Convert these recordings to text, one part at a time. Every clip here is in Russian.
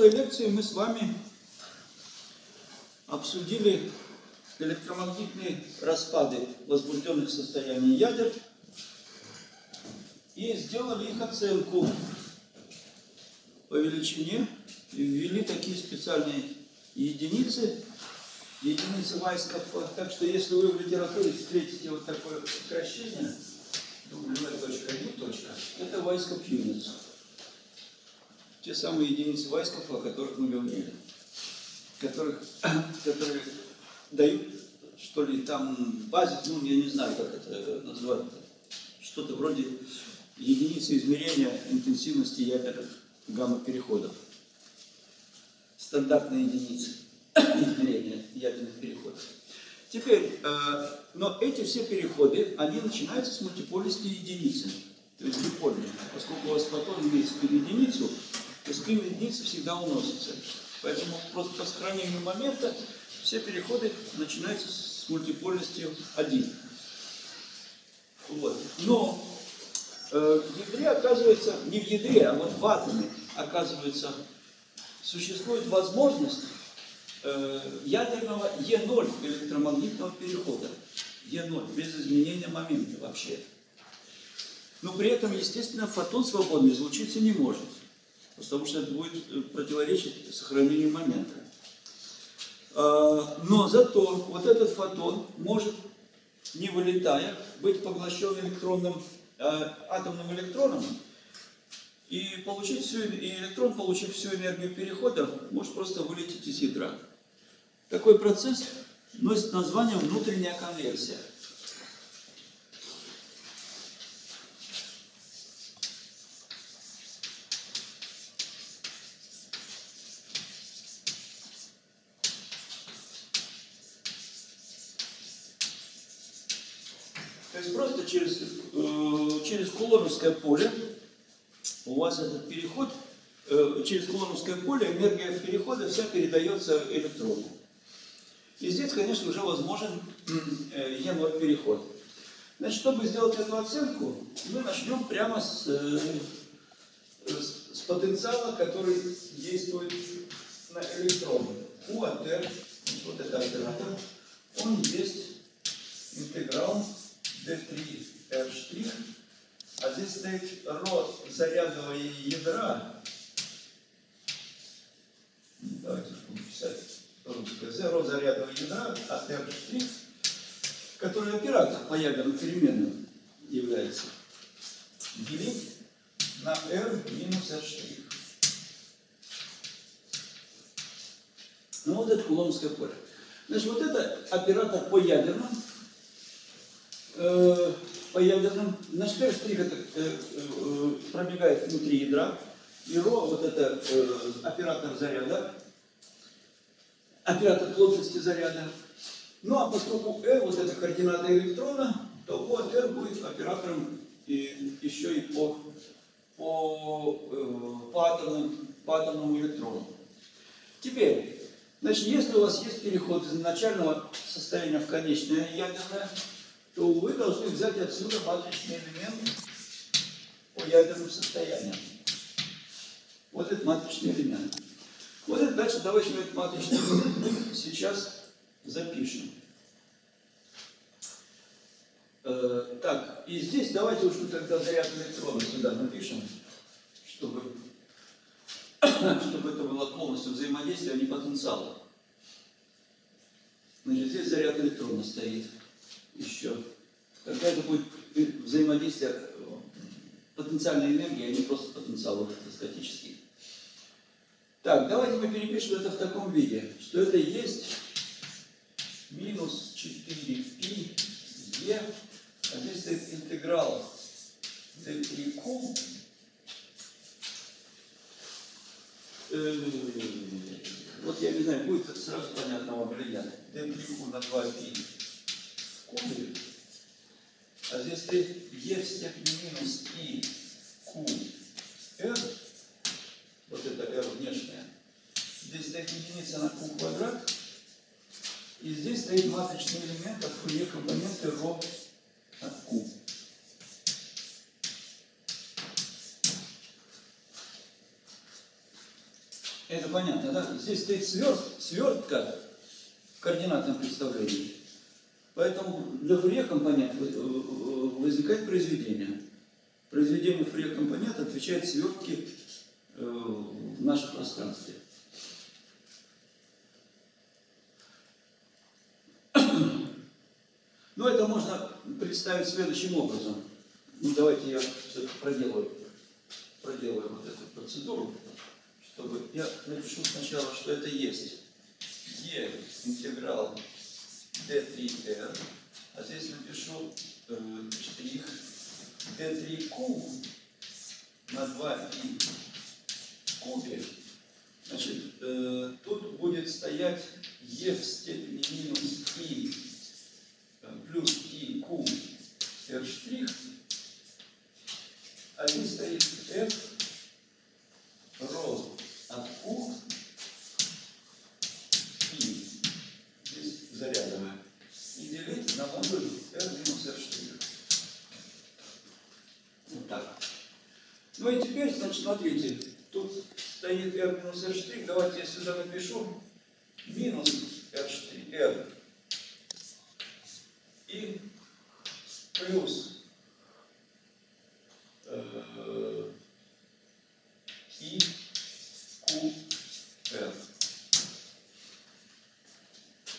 прошлой лекции мы с вами обсудили электромагнитные распады возбужденных состояний ядер и сделали их оценку по величине и ввели такие специальные единицы, единицы Вайскопфа. Так что если вы в литературе встретите вот такое сокращение, W.1, точка, это Вайскопф Units. Те самые единицы Вайскопфа, о которых мы говорили. Которых, которые дают, что ли, там базис, ну, я не знаю, как это называть, что-то вроде единицы измерения интенсивности ядерных гамма-переходов. Стандартные единицы измерения ядерных переходов. Теперь, э, но эти все переходы, они начинаются с мультиполисти единицы, то есть дипольные. Поскольку у вас фотон имеет единицу, то спин единицы всегда уносится. Поэтому просто по сохранению момента все переходы начинаются с мультипольностью 1. Вот. Но э, в ядре, оказывается, не в ядре, а вот в атоме, оказывается, существует возможность э, ядерного Е0 электромагнитного перехода. Е0, без изменения момента вообще. Но при этом, естественно, фотон свободно излучиться не может, потому что это будет э, противоречить сохранению момента. А, но зато вот этот фотон может, не вылетая, быть поглощен электронным, э, атомным электроном, и, получить всю, и электрон, получив всю энергию перехода, может просто вылететь из ядра. Такой процесс носит название внутренняя конверсия. То есть просто через, э, через кулоновское поле у вас этот переход, э, через кулоновское поле энергия перехода вся передается электрону. И здесь, конечно, уже возможен э, Е0 переход. Значит, чтобы сделать эту оценку, мы начнем прямо с, э, с, потенциала, который действует на электроны. У от R, вот это оператор, он есть интеграл D3 R', а здесь стоит род зарядного ядра. Давайте будем писать русское. Z род зарядного ядра от R', который оператор по ядерным переменным является. Делить на R минус R'. Ну вот это кулоновское поле. Значит, вот это оператор по ядерным, э, по ядерным, значит, первый штрих это э, э, пробегает внутри ядра, и ро, вот это э, оператор заряда, оператор плотности заряда. Ну а поскольку R вот это координата электрона, то вот R будет оператором и еще и по, по, э, по, атомным, по атомному электрону. Теперь, Значит, если у вас есть переход из начального состояния в конечное ядерное, то вы должны взять отсюда матричный элемент по ядерным состояниям. Вот этот матричный элемент. Вот это дальше давайте мы этот матричный элемент сейчас запишем. Э, так, и здесь давайте уж мы тогда заряд электрона сюда напишем, чтобы чтобы это было полностью взаимодействие, а не потенциала. Значит, здесь заряд электрона стоит еще. Тогда это будет взаимодействие потенциальной энергии, а не просто потенциал вот это статический. Так, давайте мы перепишем это в таком виде, что это есть минус 4π e, а здесь стоит интеграл d3q вот я не знаю, будет сразу понятно вам или нет. на 2π кубе, а здесь стоит e в степени минус и q r, вот это r внешняя, здесь стоит единица на q квадрат, и здесь стоит матричный элемент от фурье компоненты ρ от q. Это понятно, да? Здесь стоит сверт, свертка в координатном представлении. Поэтому для Фурье компонент возникает произведение. Произведение Фурье компонент отвечает свертке э, в нашем пространстве. Но это можно представить следующим образом. Ну, давайте я проделаю, проделаю вот эту процедуру, чтобы я напишу сначала, что это есть. Е интеграл d3r, а здесь напишу э, штрих d3q на 2i в кубе. Значит, э, тут будет стоять e в степени минус i плюс i q r штрих, а здесь стоит f ро от q зарядами и делить на модуль R минус R штрих. Вот так. Ну и теперь, значит, смотрите, тут стоит R минус R штрих, давайте я сюда напишу минус R штрих, R и плюс э, и Q R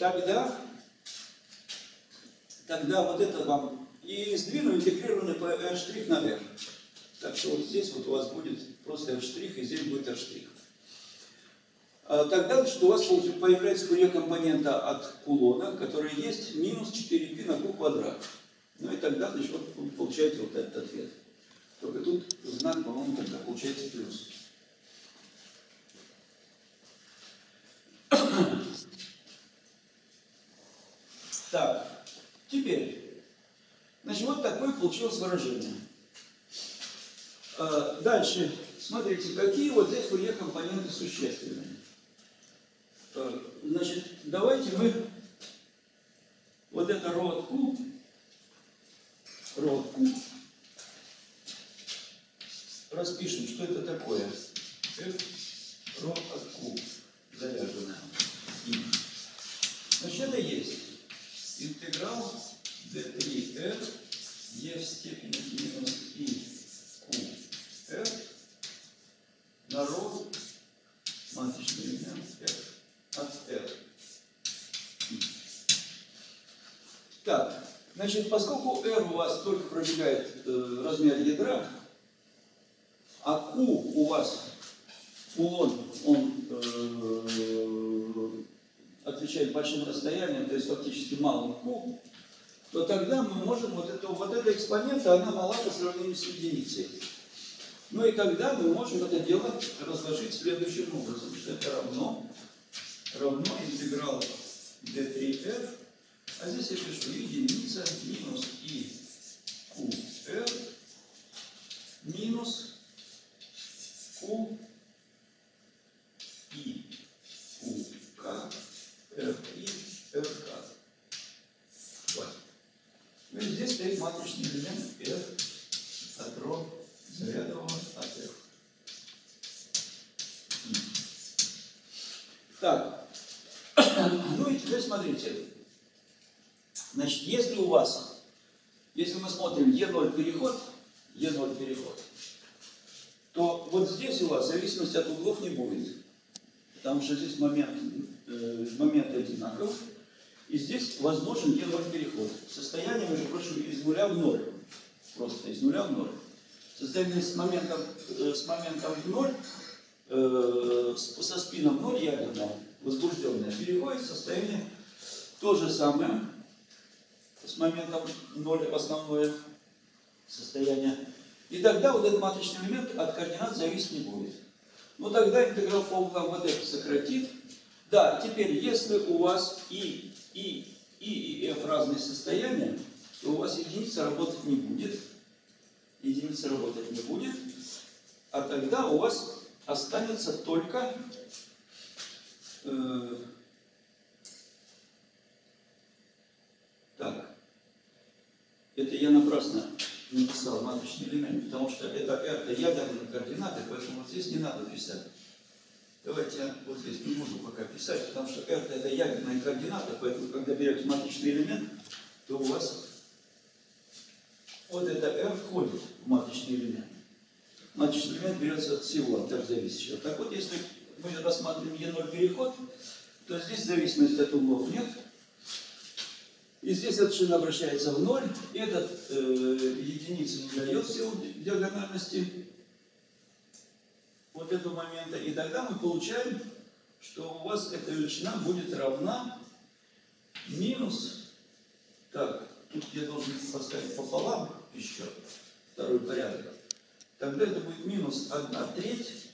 тогда, тогда вот это вам и сдвину интегрированный по R' наверх. Так что вот здесь вот у вас будет просто R' и здесь будет R'. А тогда что у вас появляется фурье компонента от кулона, который есть минус 4π на q квадрат. Ну и тогда, значит, вот вы получаете вот этот ответ. Только тут знак, по-моему, тогда получается плюс. Так, теперь, значит, вот такое получилось выражение. А, дальше, смотрите, какие вот здесь фурье компоненты существенные. А, значит, давайте мы вот это ро от Q, ро от Q, распишем, что это такое. F ро от Q заряженное. Значит, это есть интеграл d3r e в степени минус i q r на ро матричный элемент f от r. Так, значит, поскольку r у вас только пробегает э, размер ядра, а q у вас кулон, он э, отвечает большим расстоянием, то есть фактически малым q, то тогда мы можем вот, это, вот эта экспонента, она мала по сравнению с единицей. Ну и тогда мы можем это дело разложить следующим образом, что это равно, равно интеграл d3f, а здесь я пишу единица минус и qr минус q и qk R и РК. Вот. Ну и здесь стоит матричный элемент R от ро зарядового от F. Так, ну и теперь смотрите. Значит, если у вас, если мы смотрим E0 переход, E0 переход, то вот здесь у вас зависимости от углов не будет. Потому что здесь момент э, моменты одинаковы. И здесь возможен e переход. Состояние, между прочим, из нуля в ноль. Просто из нуля в ноль. Состояние с моментом, э, с моментом в ноль, э, со спином ноль ядерное, возбужденное, переходит в состояние то же самое, с моментом ноль основное состояние. И тогда вот этот матричный элемент от координат зависеть не будет. Ну тогда интеграл по углам вот это сократит, да, теперь, если у вас и, и, и, и f разные состояния, то у вас единица работать не будет. Единица работать не будет. А тогда у вас останется только э, так. Это я напрасно написал матричный элемент, потому что это r это ядерные координаты, поэтому вот здесь не надо писать. Давайте я вот здесь не буду пока писать, потому что R это ядерная координата, поэтому когда берете матричный элемент, то у вас вот это R входит в матричный элемент. Матричный элемент берется от всего, от R зависящего. Так вот, если мы рассматриваем E0 переход, то здесь зависимости от углов нет. И здесь эта шина обращается в ноль, этот э, единица не дает силу диагональности вот этого момента. И тогда мы получаем, что у вас эта величина будет равна минус, так, тут я должен поставить пополам еще, второй порядок. Тогда это будет минус 1 треть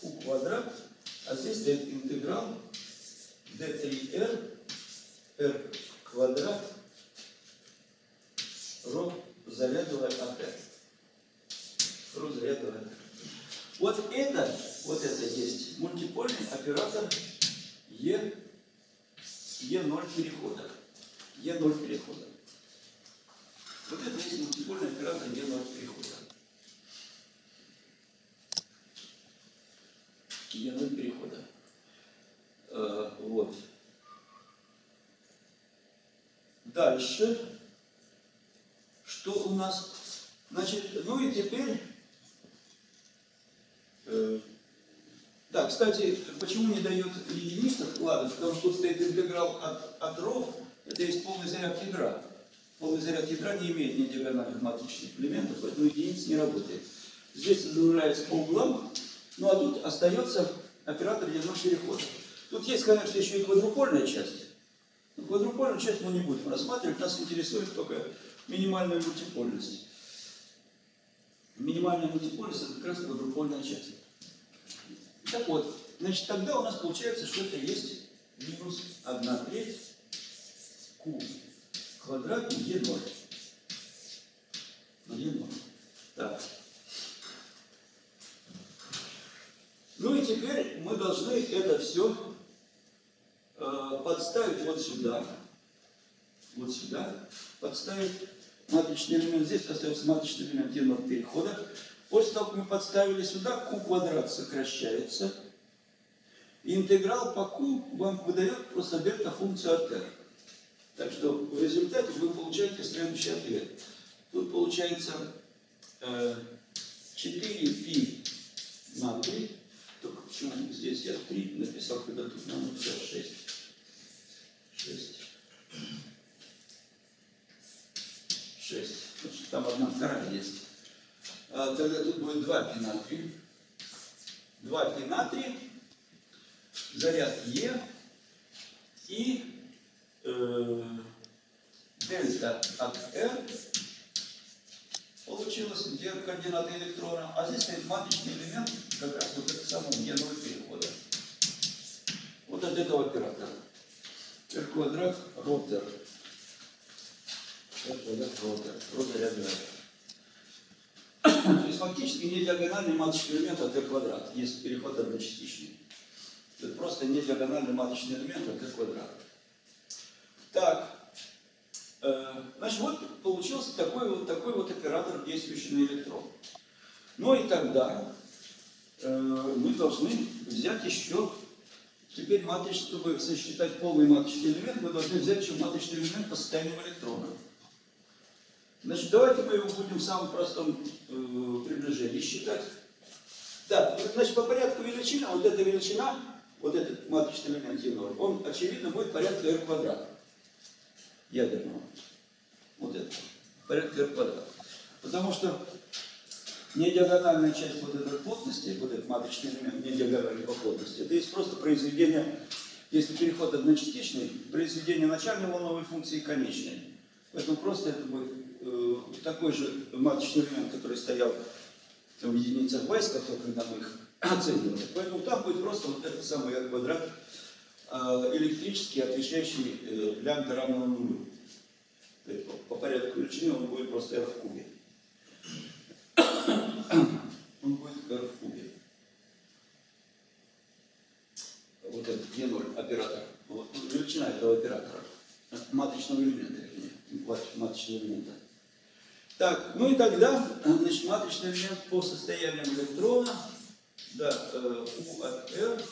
q квадрат, а здесь дает интеграл d3r r квадрат ро зарядовая от r. Ро зарядовая Вот это, вот это есть мультипольный оператор E, E0 перехода. E0 перехода. Вот это есть мультипольный оператор E0 перехода. E0 перехода. Э, вот. Дальше. Что у нас? Значит, ну и теперь... Э, да, кстати, почему не дает единица ладно, Потому что тут стоит интеграл от, от ро, это есть полный заряд ядра. Полный заряд ядра не имеет ни диагональных матричных элементов, поэтому единица не работает. Здесь загружается по углам, ну а тут остается оператор ядерного перехода. Тут есть, конечно, еще и квадрупольная часть. Но квадрупольную часть мы не будем рассматривать, нас интересует только минимальная мультипольность. Минимальная мультипольность это как раз квадрупольная часть. Так вот, значит, тогда у нас получается, что это есть минус 1 треть q квадрат e0. e0. Так. Ну и теперь мы должны это все э, подставить вот сюда, вот сюда, подставить матричный элемент, здесь остается матричный элемент единого перехода. После того, как мы подставили сюда, q квадрат сокращается. Интеграл по q вам выдает просто дельта-функцию от r. Так что в результате вы получаете следующий ответ. Тут получается э, 4π на 3 только почему здесь я 3 написал, когда тут надо написать 6. 6. 6. Значит, там одна вторая есть. А, тогда тут будет 2 пи натрия. 2 пи натрия, заряд Е и э, дельта от R получилось, где координаты электрона, а здесь стоит матричный элемент, как раз вот это самое генового перехода. Вот от этого оператора. R квадрат ротер. R квадрат ротер. Ротер рядом. То есть фактически не диагональный матричный элемент от R квадрат, если переход одночастичный. Это просто не диагональный матричный элемент от R квадрат. Так, Э, значит, вот получился такой вот, такой вот оператор, действующий на электрон. Ну и тогда э, мы должны взять еще, теперь матрич, чтобы сосчитать полный матричный элемент, мы должны взять еще матричный элемент по состоянию электрона. Значит, давайте мы его будем в самом простом э, приближении считать. Да, значит, по порядку величины, вот эта величина, вот этот матричный элемент Е0, он, очевидно, будет порядка r квадрат ядерного. Вот это. Порядка r квадрат. Потому что не диагональная часть вот этой плотности, вот этот матричный элемент, не диагональной по плотности, это есть просто произведение, если переход одночастичный, произведение начальной волновой функции и конечной. Поэтому просто это будет такой же матричный элемент, который стоял в единицах войска, когда мы их оценивали. Поэтому там будет просто вот этот самый r квадрат Э, электрический, отвечающий э, лямбда равного нулю. То есть по порядку величины он будет просто r в кубе. Он будет r в кубе. Вот этот E0 оператор. Вот величина этого оператора. Матричного элемента, вернее. Матричного элемента. Так, ну и тогда, значит, матричный элемент по состоянию электрона да, э, U от R,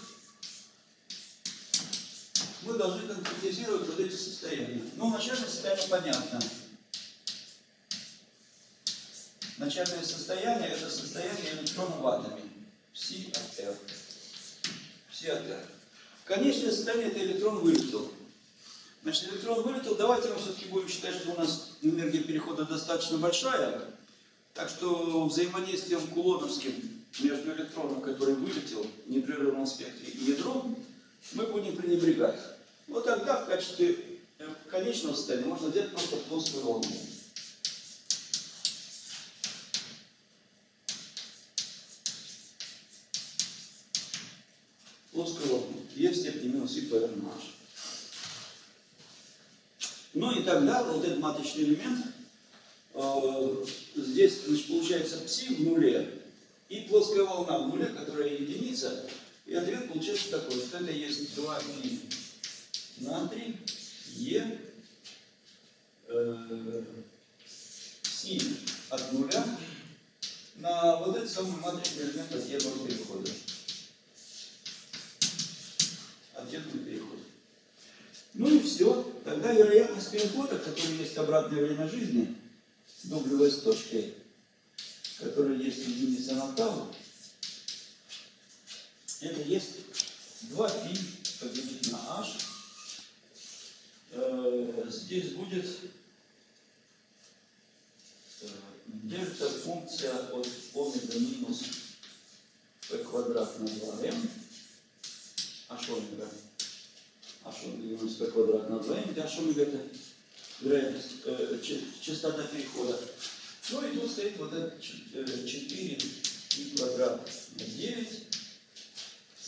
мы должны конкретизировать вот эти состояния. Ну, начальное состояние понятно. Начальное состояние – это состояние электрона в атоме. Пси от R. Пси от R. Конечное состояние – это электрон вылетел. Значит, электрон вылетел. Давайте мы все-таки будем считать, что у нас энергия перехода достаточно большая. Так что взаимодействием кулоновским между электроном, который вылетел в непрерывном спектре, и ядром, мы будем пренебрегать. Вот тогда в качестве э, конечного состояния можно взять просто плоскую волну. Плоскую волну. Е в степени минус и p на h. Ну и тогда вот этот маточный элемент, э, здесь значит, получается пси в нуле, и плоская волна в нуле, которая единица, и ответ получается такой, что это есть 2 пи натрий, Е, э, пси от нуля на вот этот самый матричный элемент от едного перехода. От едного перехода. Ну и все. Тогда вероятность перехода, который есть обратное время жизни, с с точкой, которая есть единица на тау, это есть 2 π поделить на h. Здесь будет э, дельта функция от омега минус p квадрат на 2m. H омега. H омега минус p квадрат на 2m, где H омега это вероятность, э, частота перехода. Ну и тут стоит вот этот 4 и квадрат на 9,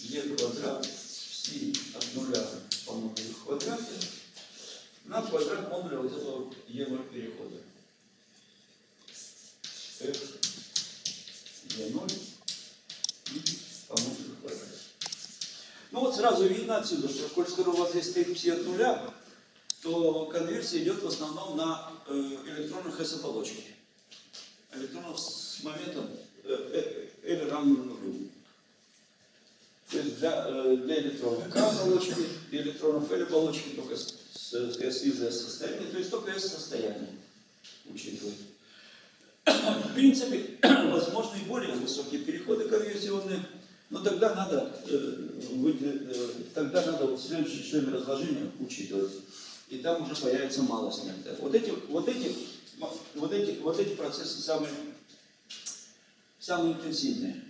e квадрат пси от нуля по модулю в квадрате на квадрат модуля вот этого e0 перехода. f e0 и по модулю. Ну вот сразу видно отсюда, что коль скоро у вас здесь стоит пси от нуля, то конверсия идет в основном на э, электронных S-оболочки электронов с моментом э, L равно нулю. То есть для, э, для электронов К оболочки и электронов L оболочки только с, с, S из S состояния, то есть только S состояние учитывать. В принципе, возможны и более высокие переходы конверсионные, но тогда надо, тогда надо вот следующие члены разложения учитывать. И там уже появится малость некоторая. Вот эти, вот эти вот эти, вот эти процессы самые, самые интенсивные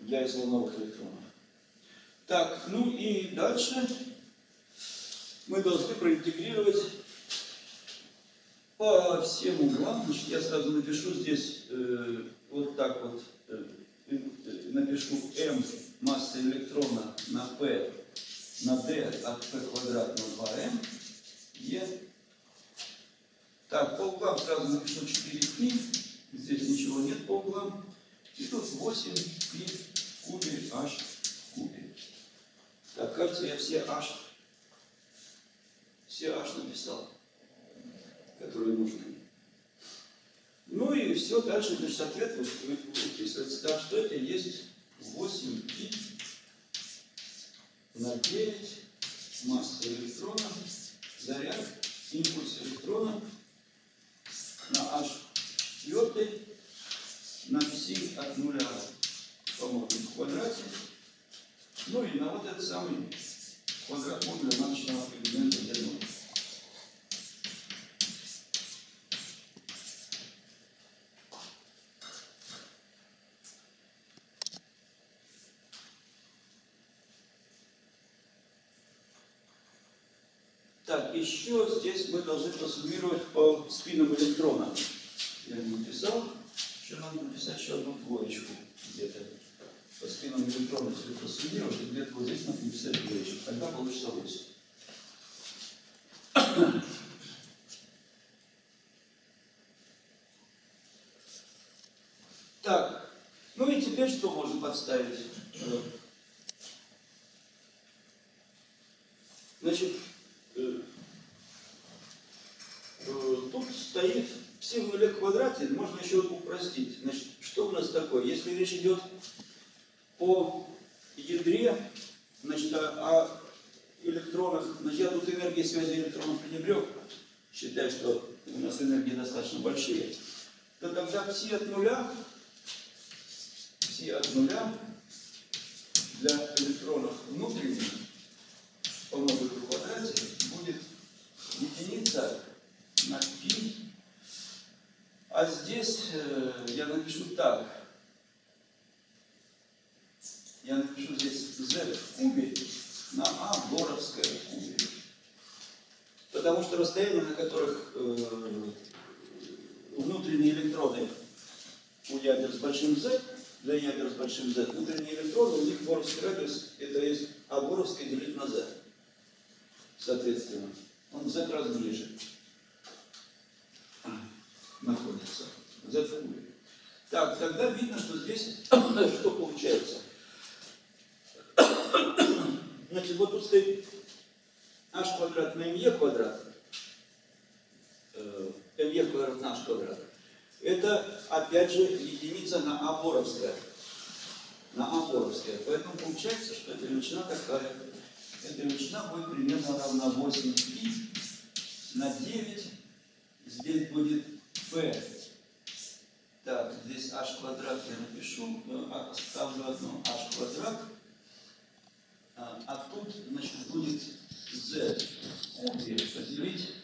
для изолновых электронов. Так, ну и дальше мы должны проинтегрировать по всем углам. Значит, я сразу напишу здесь э, вот так вот, э, э, напишу m масса электрона на p на d от p квадрат на 2m, e так, по углам сразу напишу 4 пи. Здесь ничего нет по углам. И тут 8 пи в кубе h в кубе. Так, кажется, я все h, все h написал, которые нужны. Ну и все, дальше, значит, ответ выписывается так, что это есть 8 пи на 9 масса электрона, заряд, импульс электрона на h четвертый на пси от нуля по в квадрате. Ну и на вот этот самый квадрат модуля научного элемента d Так, еще здесь мы должны просуммировать по спинам электрона. Я не написал. Еще надо написать еще одну двоечку где-то. По спинам электрона если просуммировать, и где-то вот здесь надо написать двоечку. Тогда получится 8. Так, ну и теперь что можно подставить? Значит, Э, э, тут стоит все в нуле квадрате, можно еще упростить. Значит, что у нас такое? Если речь идет по ядре, значит, о, о электронах, значит, я тут энергии связи электронов пренебрег, считаю, что у нас энергии достаточно большие, то тогда все от нуля, все от нуля для электронов внутренних помножить в квадрате будет единица на π. А здесь э, я напишу так. Я напишу здесь z в кубе на а боровское в кубе. Потому что расстояния, на которых э, внутренние электроны у ядер с большим z, для ядер с большим z, внутренние электроны, у них боровский радиус, это есть а боровское делить на z. Соответственно, он в z раз ближе находится. Z в кубе. Так, тогда видно, что здесь что получается. Значит, вот тут стоит h квадрат на me квадрат. Э, me квадрат на h квадрат. Это, опять же, единица на а боровская. На а боровская. Поэтому получается, что эта величина такая. Эта величина будет примерно равна 8 π на 9. Здесь будет p. Так, здесь h квадрат я напишу, э, ставлю одно h квадрат. А, а тут, значит, будет z поделить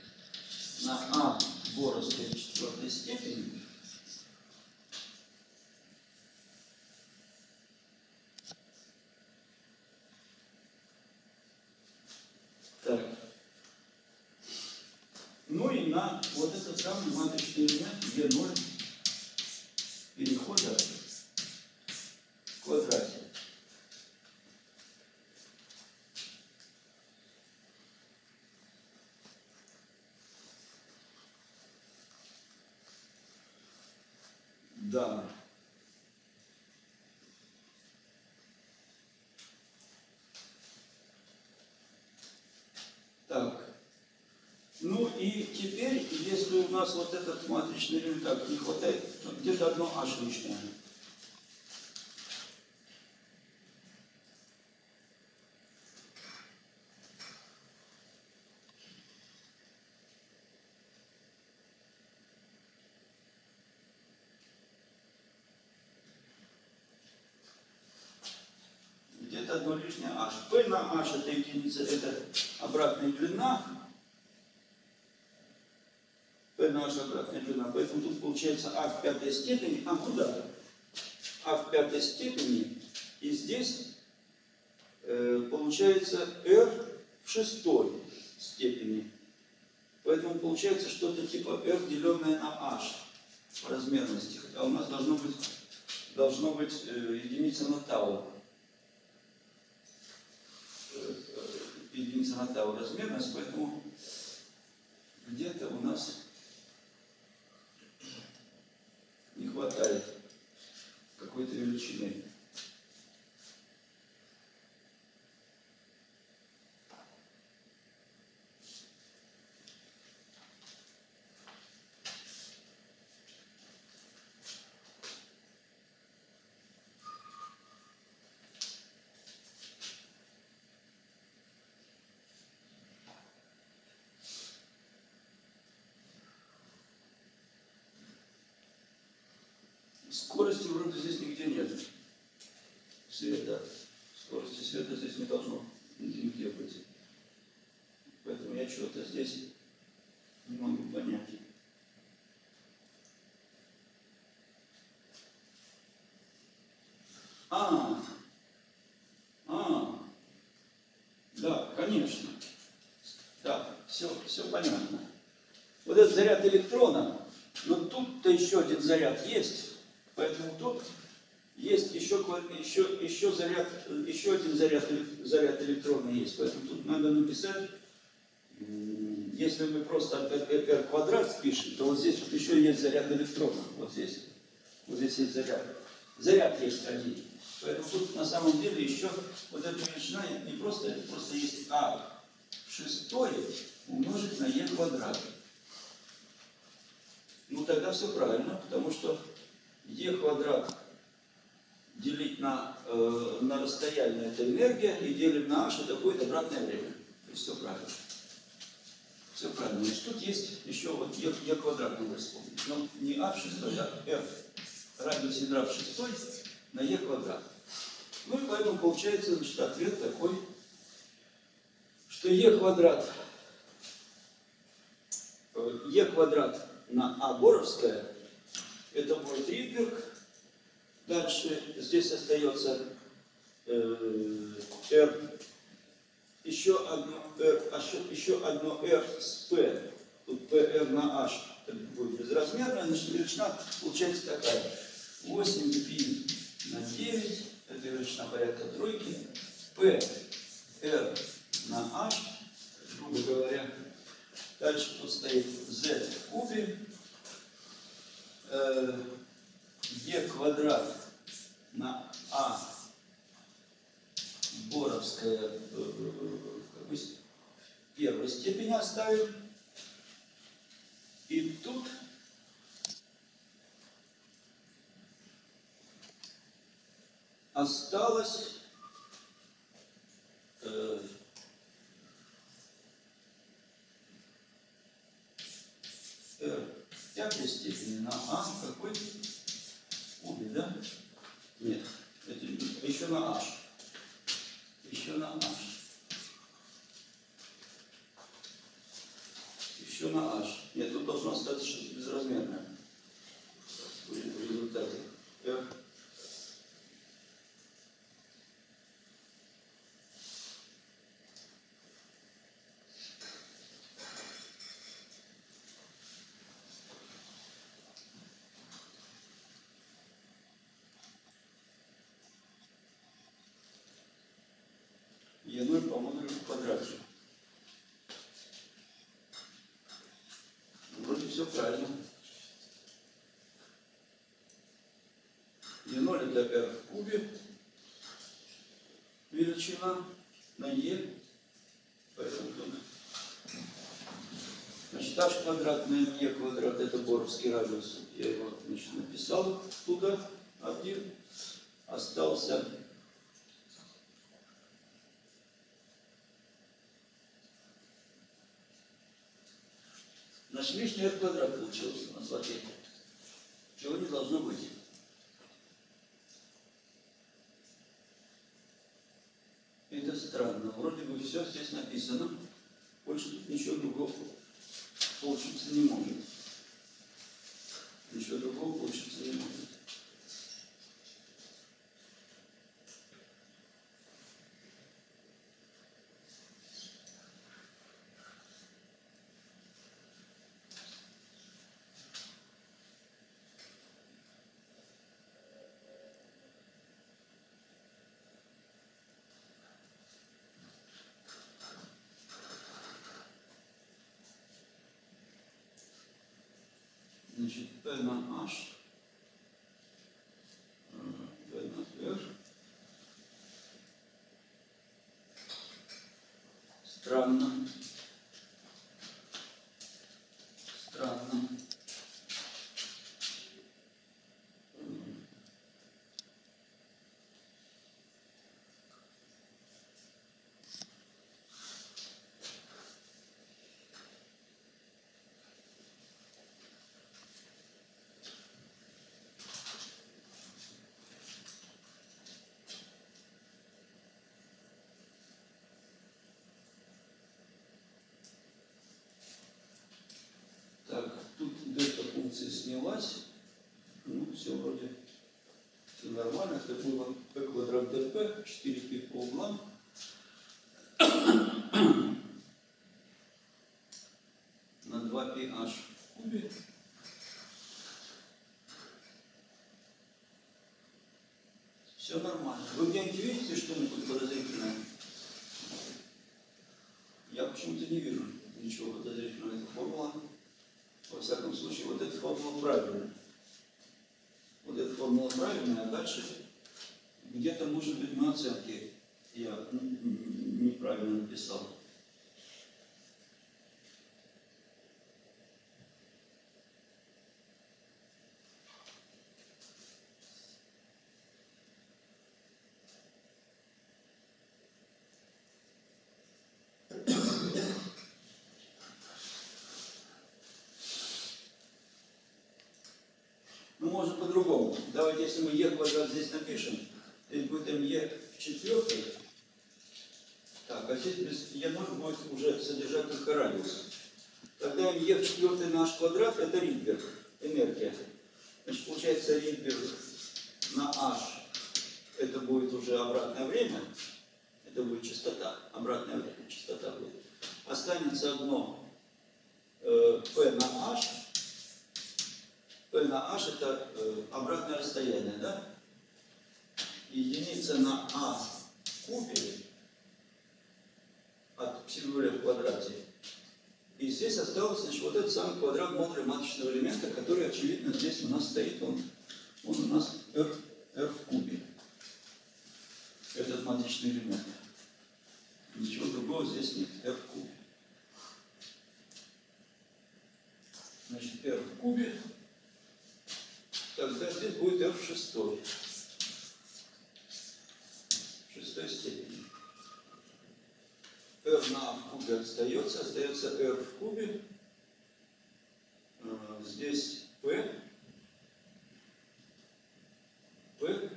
на а боровской четвертой степени. Так. Ну и на вот этот самый матричный элемент Е0 перехода в квадрате. Да. Так. Ну и теперь, если у нас вот этот матричный так не хватает, то где-то одно h лишнее. Где-то одно лишнее h. P на h это единица, это обратная длина, P наша обратная длина. Поэтому тут получается А в пятой степени. А куда? А в пятой степени. И здесь э, получается R в шестой степени. Поэтому получается что-то типа R, деленное на H по размерности. Хотя у нас должно быть, должно быть э, единица на тау. Э, э, единица на тау размерность, поэтому где-то у нас не хватает какой-то величины. Вроде здесь нигде нет. Света. Скорости света здесь не должно нигде быть. Поэтому я что-то здесь не могу понять. А, а, да, конечно. Да, все, все понятно. Вот этот заряд электрона, но тут-то еще один заряд есть. Еще, еще, заряд, еще один заряд, заряд электрона есть. Поэтому тут надо написать, если мы просто R квадрат спишем, то вот здесь вот еще есть заряд электрона. Вот здесь. Вот здесь есть заряд. Заряд есть один. Поэтому тут на самом деле еще вот эта величина не просто, это просто есть А шестое умножить на Е квадрат. Ну тогда все правильно, потому что Е квадрат делить на, э, на расстояние это энергия, и делим на h, это будет обратное время. То есть все правильно. Все правильно. Значит, тут есть еще вот e, e квадрат надо вспомнить. Но не а в шестой, а f радиус ядра в шестой на e квадрат. Ну и поэтому получается значит, ответ такой, что e квадрат e квадрат на а боровское, это будет Ридберг. Дальше. Здесь остается э, r, еще одно r, а еще одно r с p, тут pr на h, будет безразмерная, значит величина получается такая. 8 π на 9, это величина порядка тройки, p r на h, грубо говоря, Дальше тут стоит z в кубе. Э, e квадрат на а боровская э, как бы, первой степени оставим. И тут осталось э, э, пятой степени на А какой? Кубе, да? Нет, это еще на H. Еще на H. Еще на H. Нет, тут должно остаться что-то безразмерное. В результате. R Е0 по модулю в квадрате. Вроде все правильно. Е0 это r в кубе. Величина на e. Поэтому. Значит, h квадрат на квадрат это боровский радиус. Я его значит, написал туда один. Остался Значит, лишний r квадрат получился у нас. Чего не должно быть. Это странно. Вроде бы все здесь написано. Больше тут ничего другого получиться не может. Ничего другого получиться не может. Значит, P на H, P на R. Странно. Странно. Так, тут дельта функция снялась. Ну, все вроде все нормально. Это было p квадрат dp, 4 пи по углам. На 2 пи h в кубе. Все нормально. Вы где-нибудь видите что-нибудь подозрительное? Я почему-то не вижу ничего подозрительного. Это формула. Во всяком случае, вот эта формула правильная. Вот эта формула правильная, а дальше где-то, может быть, на оценке я неправильно написал. Можно по-другому. Давайте, если мы e квадрат здесь напишем, здесь будет me в четвертой. Так, а здесь без e0 будет уже содержать только радиус. Тогда e в четвертой на h квадрат это Ридберг, энергия. Значит, получается Ридберг на h это будет уже обратное время, это будет частота, обратное время, частота будет. Останется одно э, P на H. P на H это э, обратное расстояние, да? Единица на А в кубе от псевдоля в квадрате. И здесь осталось значит, вот этот самый квадрат модуля маточного элемента, который, очевидно, здесь у нас стоит, он, он у нас R, R в кубе. Этот маточный элемент. Ничего другого здесь нет. R в кубе. Значит, R в кубе. Тогда здесь будет R в шестой. Шестой степени. R на А в кубе остается. Остается R в кубе. А, Здесь P. P.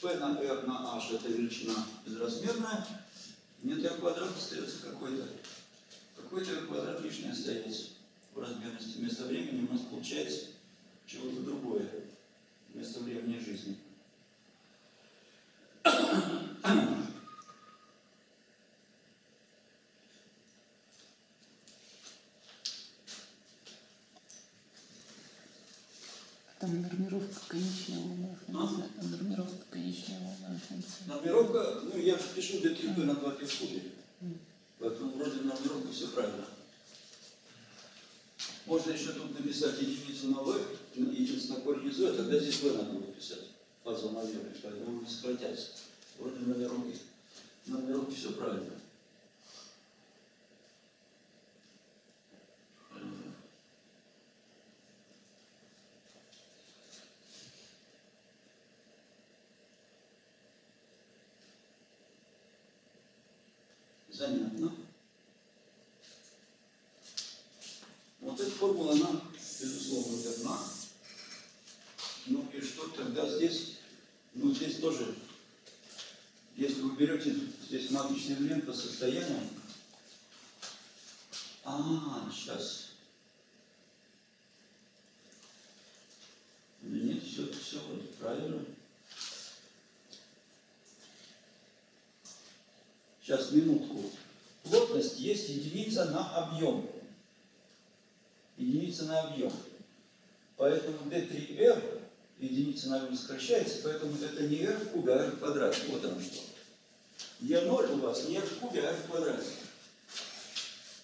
P на R на H это величина безразмерная. Нет R квадрат остается какой-то. Какой-то R квадрат лишний остается в размерности. Вместо времени у нас получается чего-то другое. Вместо времени жизни. Там нормировка конечная волновая функция. Там нормировка конечная функция. Нормировка, ну я же пишу ДТП на 2 пи в кубе. Поэтому вроде нормировка все правильно. Можно еще тут написать единицу на В, В, тогда здесь В надо будет писать. Фаза наверное, поэтому не сократятся. Вроде на нормировке. На нормировке все правильно. Занятно. Вот эта формула, она, безусловно, верна. Ну и что тогда здесь? Ну здесь тоже, если вы берете здесь маточный элемент по состоянию, а, сейчас. Нет, все, все вроде правильно. Сейчас, минутку. Плотность есть единица на объем. Единица на объем. Поэтому D3R, единица на объем сокращается, поэтому это не R в кубе, а R в квадрате. Вот оно что. E0 у вас не R в кубе, а R в квадрате.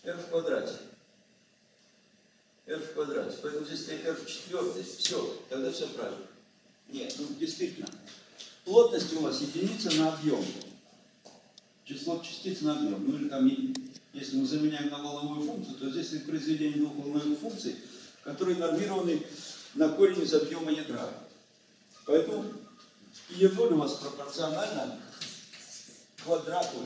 R в квадрате. R в квадрате. Поэтому здесь стоит R в четвертой. Все, тогда все правильно. Нет, ну действительно. Плотность у вас единица на объем число частиц на объем. Ну или там, если мы заменяем на волновую функцию, то здесь произведение двух волновых функций, которые нормированы на корень из объема ядра. Поэтому E0 у вас пропорционально квадрату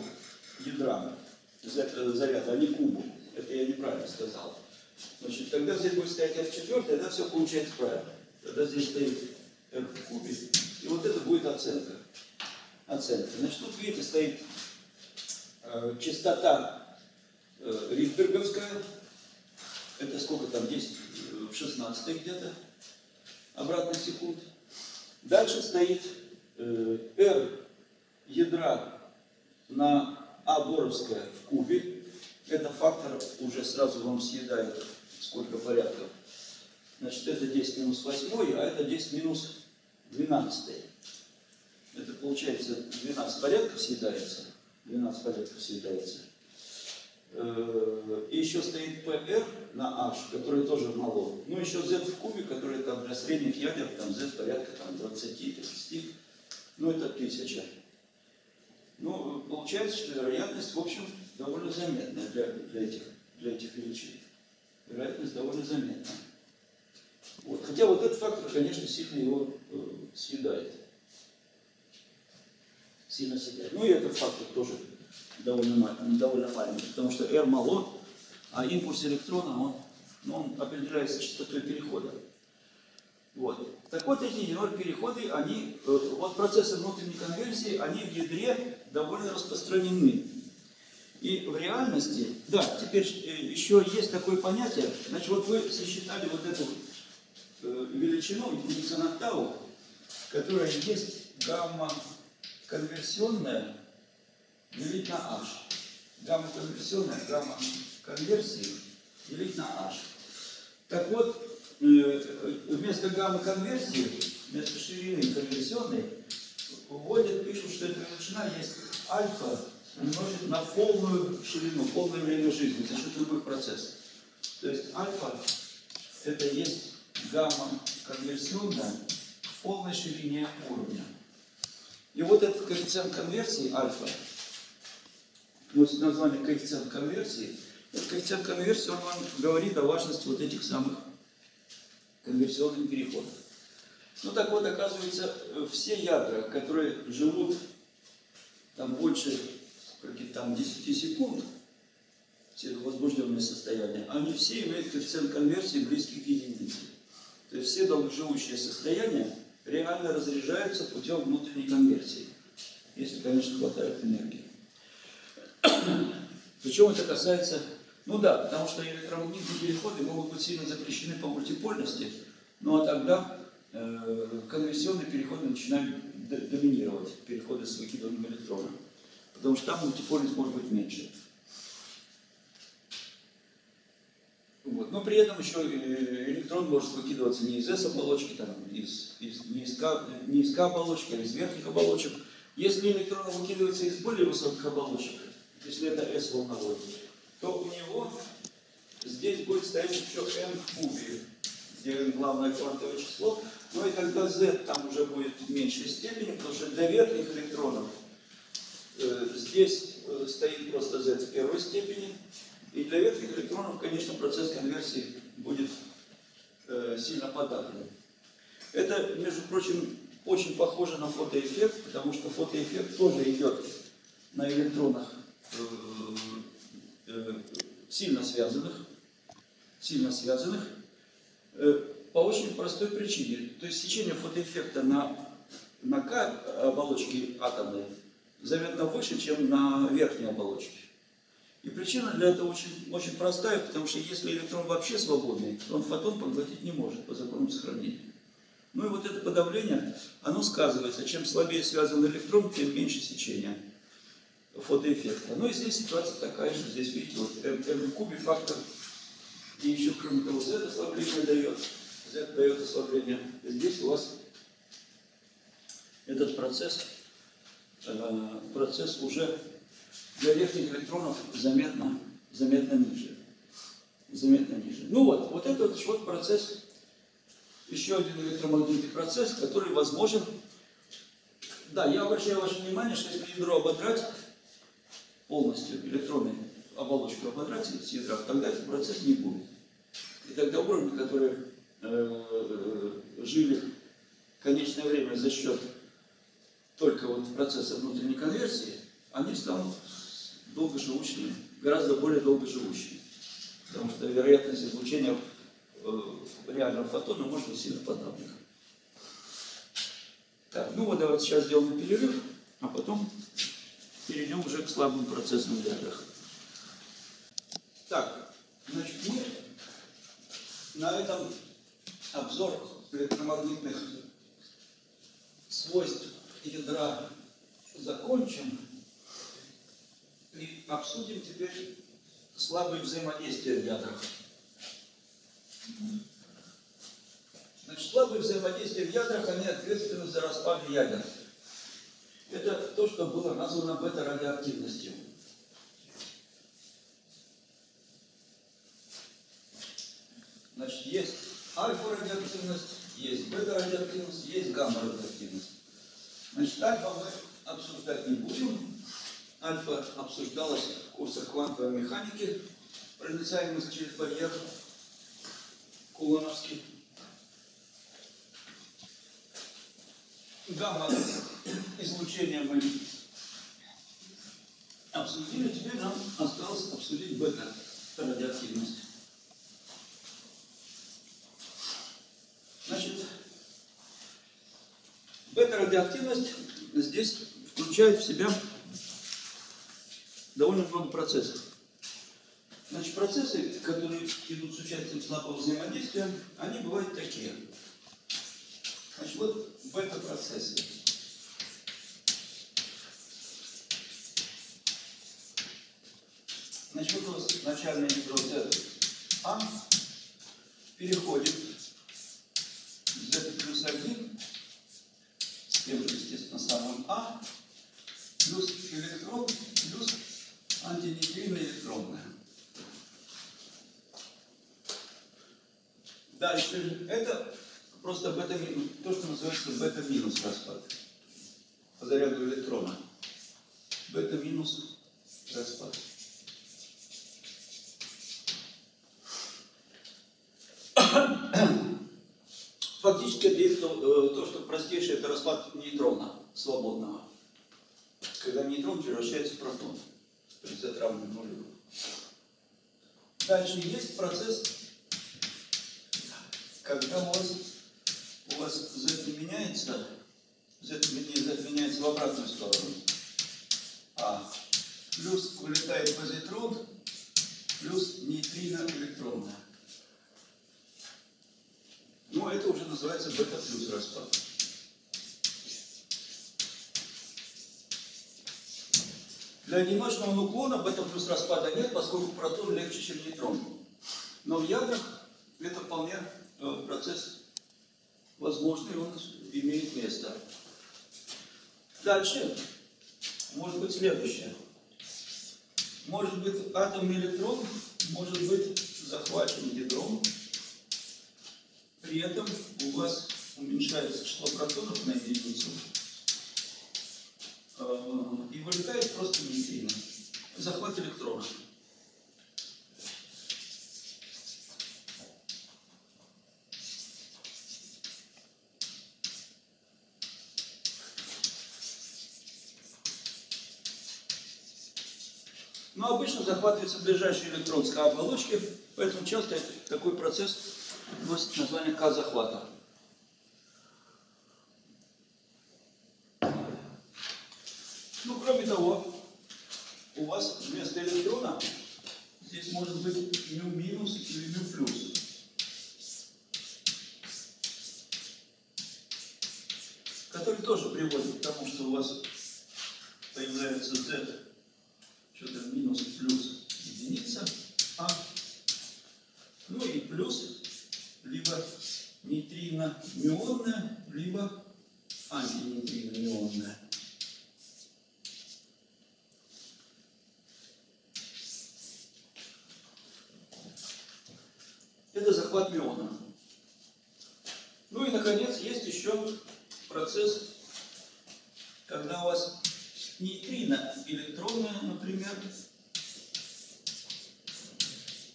ядра заряда, а не кубу. Это я неправильно сказал. Значит, тогда здесь будет стоять F4, тогда все получается правильно. Тогда здесь стоит R в кубе, и вот это будет оценка. Оценка. Значит, тут, видите, стоит э, частота э, Ридберговская, это сколько там, 10 в 16 где-то, обратно секунд. Дальше стоит э, R ядра на А боровская в кубе. Это фактор уже сразу вам съедает сколько порядков. Значит, это 10 минус 8, а это 10 минус 12. Это получается 12 порядков съедается. 12 порядков съедается. И еще стоит PR на H, который тоже мало. Ну, еще Z в кубе, который там для средних ядер, там Z порядка там, 20-30. Ну, это тысяча. Ну, получается, что вероятность, в общем, довольно заметная для, для, этих, для этих величин. Вероятность довольно заметная. Вот. Хотя вот этот фактор, конечно, сильно его э, съедает. Сильно съедает. Ну и этот фактор тоже довольно, мал- довольно маленький, потому что R мало, а импульс электрона, он, ну, он определяется частотой перехода. Вот. Так вот, эти ноль-переходы, они, э, вот процессы внутренней конверсии, они в ядре довольно распространены. И в реальности, да, теперь э, еще есть такое понятие, значит, вот вы сосчитали вот эту э, величину, единица тау, которая есть гамма конверсионная делить на h. Гамма конверсионная, гамма конверсии делить на h. Так вот, э, вместо гаммы конверсии, вместо ширины конверсионной, вводят, пишут, что эта величина есть альфа умножить на полную ширину, полное время жизни за счет любых процессов. То есть альфа это есть гамма конверсионная в полной ширине уровня. И вот этот коэффициент конверсии альфа, вот название коэффициент конверсии, этот коэффициент конверсии, он вам говорит о важности вот этих самых конверсионных переходов. Ну так вот, оказывается, все ядра, которые живут там больше там 10 секунд, все возбужденные состояния, они все имеют коэффициент конверсии близкий к единице. То есть все долгоживущие состояния реально разряжаются путем внутренней конверсии, если, конечно, хватает энергии. Причем это касается, ну да, потому что электромагнитные переходы могут быть сильно запрещены по мультипольности, ну а тогда э, конверсионные переходы начинают доминировать, переходы с выкидыванием электрона потому что там мультипольность может быть меньше. Вот. Но при этом еще электрон может выкидываться не из S-оболочки, там, из, из, не, из K, не из K оболочки, а из верхних оболочек. Если электрон выкидывается из более высоких оболочек, если это S волновой, то у него здесь будет стоять еще n в кубе, где n главное квантовое число, но и тогда z там уже будет в меньшей степени, потому что для верхних электронов Э, здесь э, стоит просто z в первой степени. И для верхних электронов, конечно, процесс конверсии будет э, сильно подавлен. Это, между прочим, очень похоже на фотоэффект, потому что фотоэффект тоже идет на электронах сильно связанных, сильно связанных, по очень простой причине. То есть сечение фотоэффекта на, на К оболочке атомной заметно выше, чем на верхней оболочке. И причина для этого очень, очень простая, потому что если электрон вообще свободный, то он фотон поглотить не может по закону сохранения. Ну и вот это подавление, оно сказывается. Чем слабее связан электрон, тем меньше сечения фотоэффекта. Ну и здесь ситуация такая же. Здесь, видите, вот m, в кубе фактор. И еще, кроме того, z ослабление дает. z дает ослабление. Здесь у вас этот процесс Э, процесс уже для верхних электронов заметно, заметно ниже. Заметно ниже. Ну вот, вот это вот, процесс, еще один электромагнитный процесс, который возможен. Да, я обращаю ваше внимание, что если ядро ободрать полностью, электронную оболочку ободрать с ядра, тогда этот процесс не будет. И тогда уровни, которые э, жили конечное время за счет только вот процессы внутренней конверсии, они станут долгоживущими, гораздо более долгоживущими. Потому что вероятность излучения э, реального фотона может быть сильно подавлена. Так, ну вот давайте сейчас сделаем перерыв, а потом перейдем уже к слабым процессам в ядрах. Так, значит, мы на этом обзор электромагнитных свойств ядра закончим и обсудим теперь слабые взаимодействия ядрах. Значит, слабые взаимодействия в ядрах, они ответственны за распад ядер. Это то, что было названо бета-радиоактивностью. Значит, есть альфа-радиоактивность, есть бета-радиоактивность, есть гамма-радиоактивность. Значит, альфа мы обсуждать не будем. Альфа обсуждалась в курсах квантовой механики, проницаемость через барьер Кулоновский. Гамма излучение мы обсудили, теперь нам осталось обсудить бета радиоактивность. Значит, Бета-радиоактивность здесь включает в себя довольно много процессов. Значит, процессы, которые идут с участием слабого взаимодействия, они бывают такие. Значит, вот бета-процессы. Значит, вот у нас начальный электрод А переходит Z плюс 1 с тем же, естественно, самым А плюс электрон плюс антинейтринно электронная. Дальше. Это просто бета-минус, то, что называется бета-минус распад по заряду электрона. Бета-минус распад. Фактически то, то, что простейшее, это распад нейтрона свободного. Когда нейтрон превращается в протон. То есть Z равно нулю. Дальше есть процесс, когда у вас, у вас Z не меняется, Z, вернее, Z меняется в обратную сторону. А плюс вылетает позитрон, плюс нейтрино электронная. Ну, это уже называется бета-плюс распад. Для одиночного нуклона бета-плюс распада нет, поскольку протон легче, чем нейтрон. Но в ядрах это вполне э, процесс возможный, он имеет место. Дальше может быть следующее. Может быть атомный электрон может быть захвачен ядром, при этом у вас уменьшается число протонов на единицу, и вылетает просто нейтрино. Захват электрона. Но обычно захватывается ближайший электрон с оболочки, поэтому часто такой процесс носит название К-захвата. Ну, кроме того, у вас вместо электрона здесь может быть мю минус или мю плюс. Который тоже приводит к тому, что у вас появляется Z, что-то минус плюс единица, а, ну и плюс либо нейтрино-мионная, либо антинейтрино-мионная. Это захват миона. Ну и, наконец, есть еще процесс, когда у вас нейтрино электронная, например,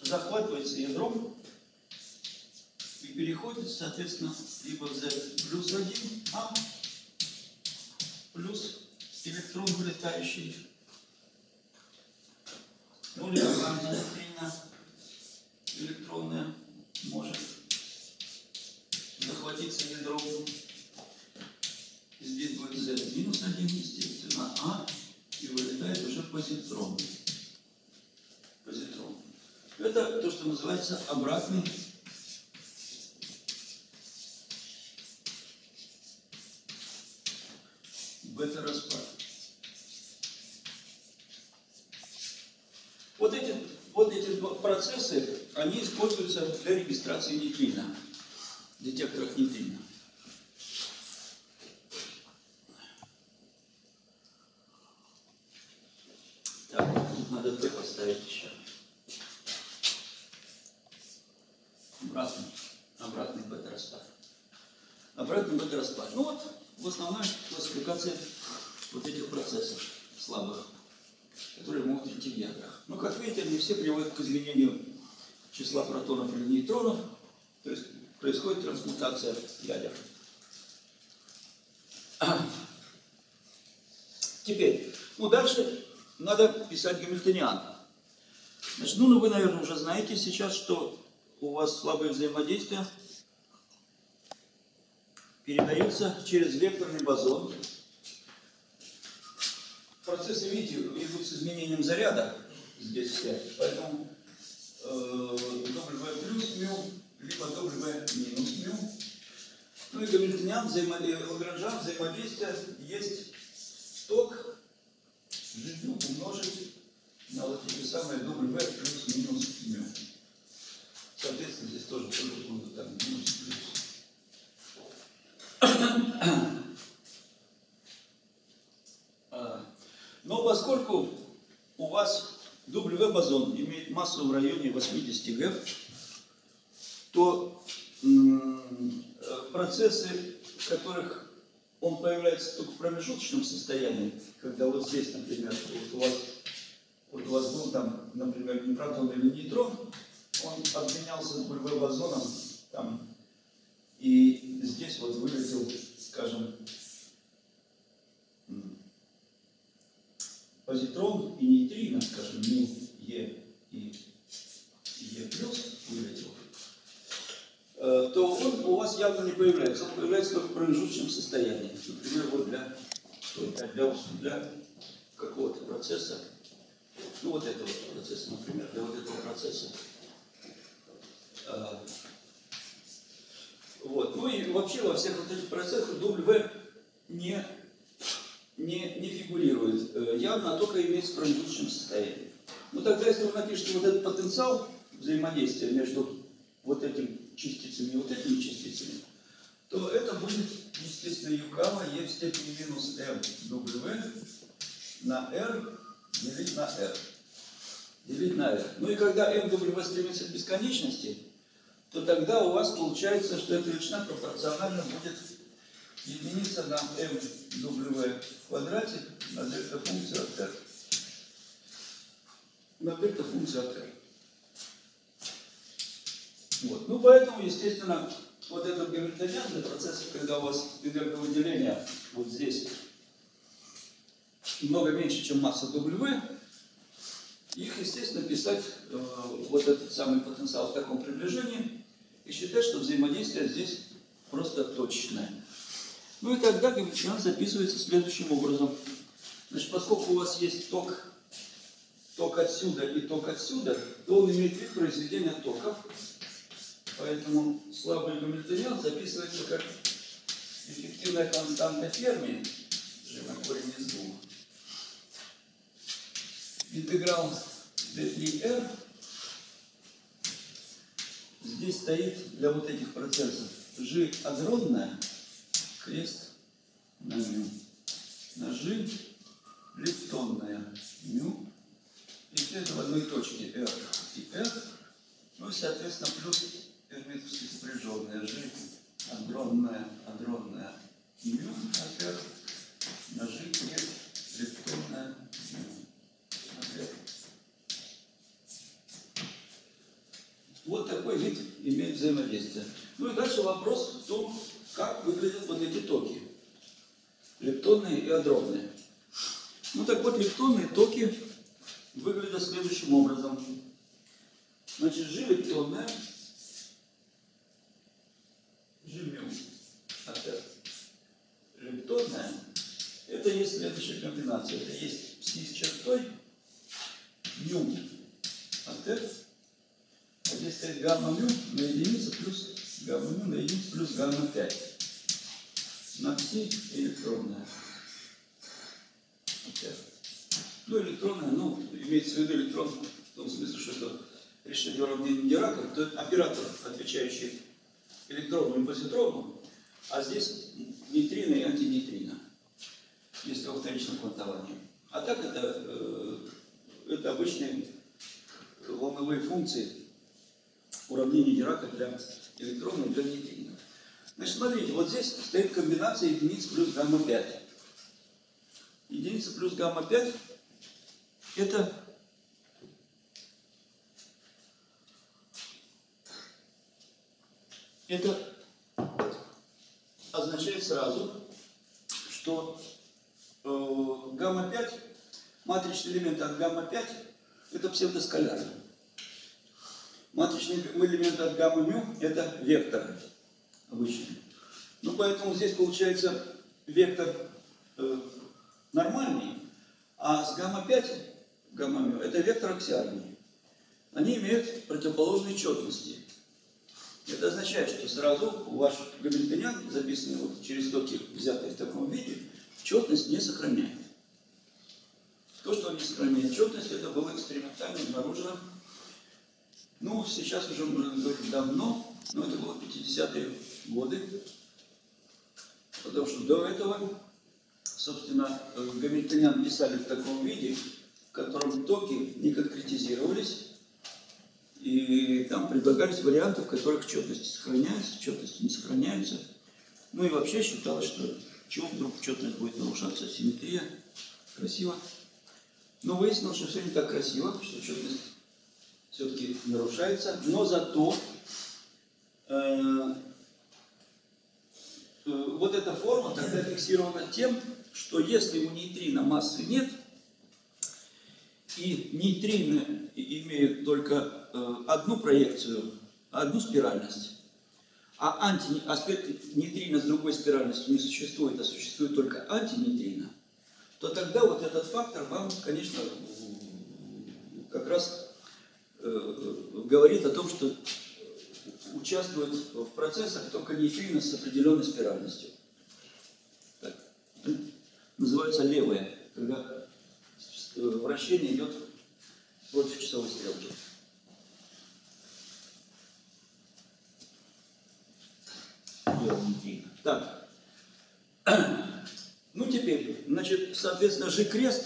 захватывается ядром и переходит, соответственно, либо в Z плюс 1, А плюс электрон вылетающий, ну, либо антинейтрина электронная может захватиться ядром. Здесь будет Z минус 1, естественно, А, и вылетает уже позитрон. Позитрон. Это то, что называется обратный бета-распад. Вот эти, вот эти процессы, они используются для регистрации нейтрина, детекторов нейтрина. Так, надо Т поставить еще. Обратный, обратный бета-распад. Обратный бета-распад. Ну вот, в основной классификации вот этих процессов слабых, которые могут идти в ядрах. Но, как видите, они все приводят к изменению числа протонов или нейтронов, то есть происходит трансмутация ядер. Теперь, ну дальше надо писать гамильтониан. Значит, ну, ну вы, наверное, уже знаете сейчас, что у вас слабое взаимодействие передаются через векторный бозон. Процессы, видите, идут с изменением заряда здесь все. Поэтому э, W плюс мю, либо W минус мю. Ну и гамильтониан, взаимо... Лагранжан взаимодействие есть ток G умножить на вот эти самые W плюс минус мю. Соответственно, здесь тоже, будут там Но поскольку у вас W-бозон имеет массу в районе 80 ГЭФ, то процессы, в которых он появляется только в промежуточном состоянии, когда вот здесь, например, вот у вас, вот у вас был там, например, нейтron или нейтрон, он обменялся W-бозоном там, и здесь вот вылетел, скажем, позитрон и нейтрино, скажем, мю, Е и Е плюс вылетел, э, то он у вас явно не появляется. Он появляется только в промежуточном состоянии. Например, вот для, для, для какого-то процесса, ну вот этого процесса, например, для вот этого процесса. Вот. Ну и вообще во всех вот этих процессах W не, не, не фигурирует э, явно, а только имеется в промежуточном состоянии. Ну тогда, если вы напишете вот этот потенциал взаимодействия между вот этими частицами и вот этими частицами, то это будет, естественно, Юкава Е в степени минус m W на R делить на R. Делить на R. Ну и когда m W стремится к бесконечности, то тогда у вас получается, что эта величина пропорционально будет единица на m w в квадрате на дельта функцию от r. На дельта функцию от r. Вот. Ну, поэтому, естественно, вот этот гамильтониан для процессов, когда у вас энерговыделение вот здесь много меньше, чем масса W, их, естественно, писать э, вот этот самый потенциал в таком приближении и считать, что взаимодействие здесь просто точное. Ну и тогда гамильтониан записывается следующим образом. Значит, поскольку у вас есть ток, ток отсюда и ток отсюда, то он имеет вид произведения токов. Поэтому слабый гамильтониан записывается как эффективная константа Ферми, корень из двух. Интеграл d3r здесь стоит для вот этих процессов g адронная, крест на мю, на g лептонная мю, и все это в одной точке r и r, ну и, соответственно, плюс герметовски сопряженная g адронная, адронная от r. На g крест лептонная мю. от r. Такой вид имеет взаимодействие. Ну и дальше вопрос в том, как выглядят вот эти токи. Лептонные и адронные. Ну так вот, лептонные токи выглядят следующим образом. Значит, G лептонная, G мю. Лептонная, это есть следующая комбинация. Это есть с чертой, мю от здесь стоит гамма мю на единицу плюс гамма мю на единицу плюс гамма 5. На. Вот это. Ну, электронная, ну, имеется в виду электрон в том смысле, что это решение уравнения Дирака, то это оператор, отвечающий электрону и позитрону, а здесь нейтрино и антинейтрино, если во вторичном квантовании. А так это, э, это обычные волновые функции уравнения Дирака для электрона и для нейтрина. Значит, смотрите, вот здесь стоит комбинация единиц плюс гамма-5. Единица плюс гамма-5 это это означает сразу, что э, гамма-5, матричный элемент от гамма-5, это псевдоскаляры. Матричный элемент от гамма-мю – это вектор обычный. Ну, поэтому здесь получается вектор э, нормальный, а с гамма-5, гамма-мю, это вектор аксиальный. Они имеют противоположные четности. Это означает, что сразу ваш гамильтониан, записанный вот через токи, взятый в таком виде, четность не сохраняет. То, что он не сохраняет четность, это было экспериментально обнаружено. Ну, сейчас уже можно говорить давно, но это было 50-е годы. Потому что до этого, собственно, гамильтониан писали в таком виде, в котором токи не конкретизировались, и там предлагались варианты, в которых четности сохраняются, четности не сохраняются. Ну и вообще считалось, что чего вдруг четность будет нарушаться, симметрия, красиво. Но выяснилось, что все не так красиво, что четность все-таки нарушается, но зато э, э, вот эта форма тогда фиксирована тем, что если у нейтрино массы нет, и нейтрино имеют только э, одну проекцию, одну спиральность, а анти, аспект нейтрино с другой спиральностью не существует, а существует только антинейтрино, то тогда вот этот фактор вам, конечно, как раз говорит о том, что участвует в процессах только нейтрино с определенной спиральностью. Так. Называется левое, когда вращение идет против часовой стрелки. Так. Ну теперь, значит, соответственно, G крест,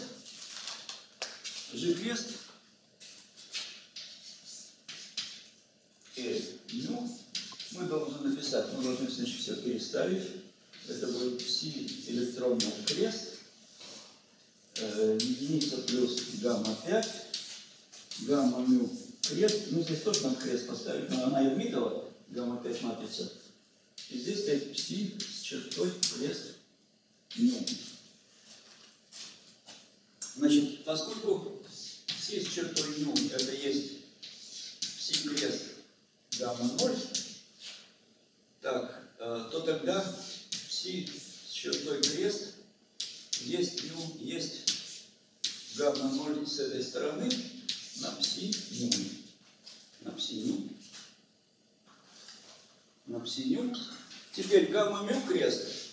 Ну, мы должны написать, мы должны, значит, все переставить. Это будет пси электронный крест, э, единица плюс гамма 5, гамма мю крест, ну здесь тоже надо крест поставить, но она Эрмитова, гамма 5 матрица. И здесь стоит пси с чертой крест мю. Значит, поскольку пси с чертой мю это есть пси крест гамма 0, так, э, то тогда пси с чертой крест есть мю, есть гамма 0 с этой стороны на пси ню. На пси ню. На пси ню. Теперь гамма мю крест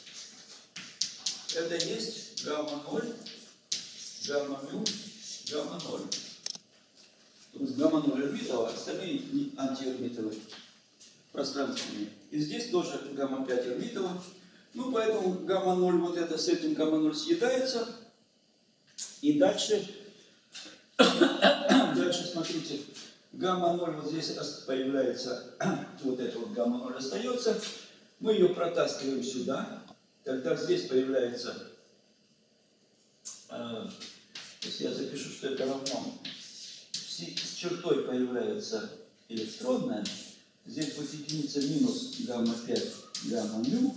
это есть гамма 0, гамма мю, гамма 0. То есть гамма 0 орбитова, остальные антиорбитовые, пространственные. И здесь тоже гамма 5 орбитова. Ну, поэтому гамма 0 вот это с этим гамма 0 съедается. И дальше, дальше смотрите, гамма 0 вот здесь появляется, вот это вот гамма 0 остается. Мы ее протаскиваем сюда. Тогда здесь появляется, э, если я запишу, что это равно, с чертой появляется электронная, здесь будет минус гамма 5, гамма мю,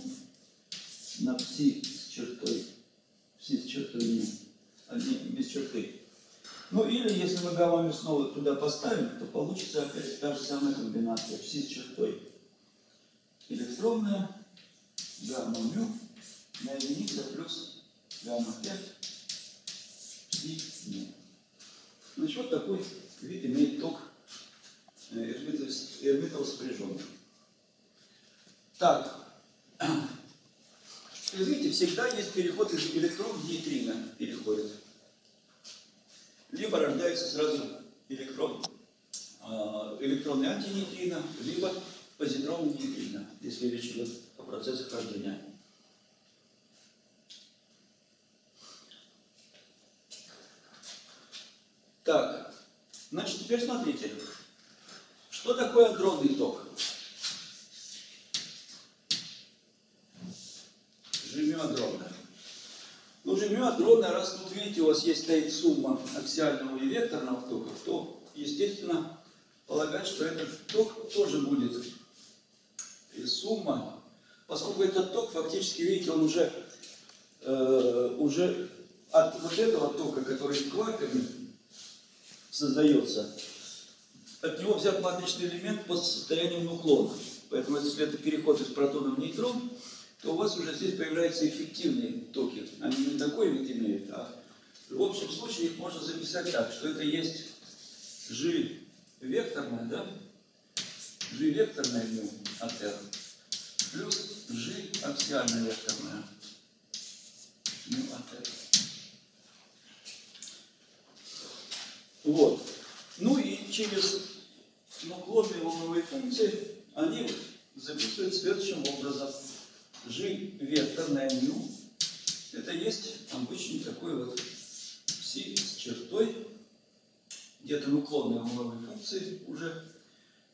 на пси с чертой, пси с чертой мю, а без черты. Ну или если мы гамма мю снова туда поставим, то получится опять та же самая комбинация, пси с чертой электронная, гамма мю, на единица плюс гамма 5 пси мю. Значит, вот такой вид имеет ток эрмитов сопряженный. Так, видите, всегда есть переход из электрона в нейтрино переходит. Либо рождается сразу электрон, электронный антинейтрино, либо позитронный нейтрино, если речь идет о процессах рождения. Так, значит, теперь смотрите, что такое адронный ток? Жемиадронная. Ну, жемиадронная, раз тут, видите, у вас есть стоит сумма аксиального и векторного тока, то, естественно, полагать, что этот ток тоже будет и сумма, поскольку этот ток, фактически, видите, он уже, э, уже от вот этого тока, который с кварками создается, от него взят матричный элемент по состоянию нуклона. Поэтому если это переход из протона в нейтрон, то у вас уже здесь появляются эффективные токи. Они не такой вид имеют, а в общем случае их можно записать так, что это есть G векторная, да? G векторная mu от R плюс G аксиальная векторная mu от R. Вот. Ну и через наклонные волновые функции они записывают следующим образом. G векторная mu это есть обычный такой вот пси с чертой, где-то наклонные волновые функции уже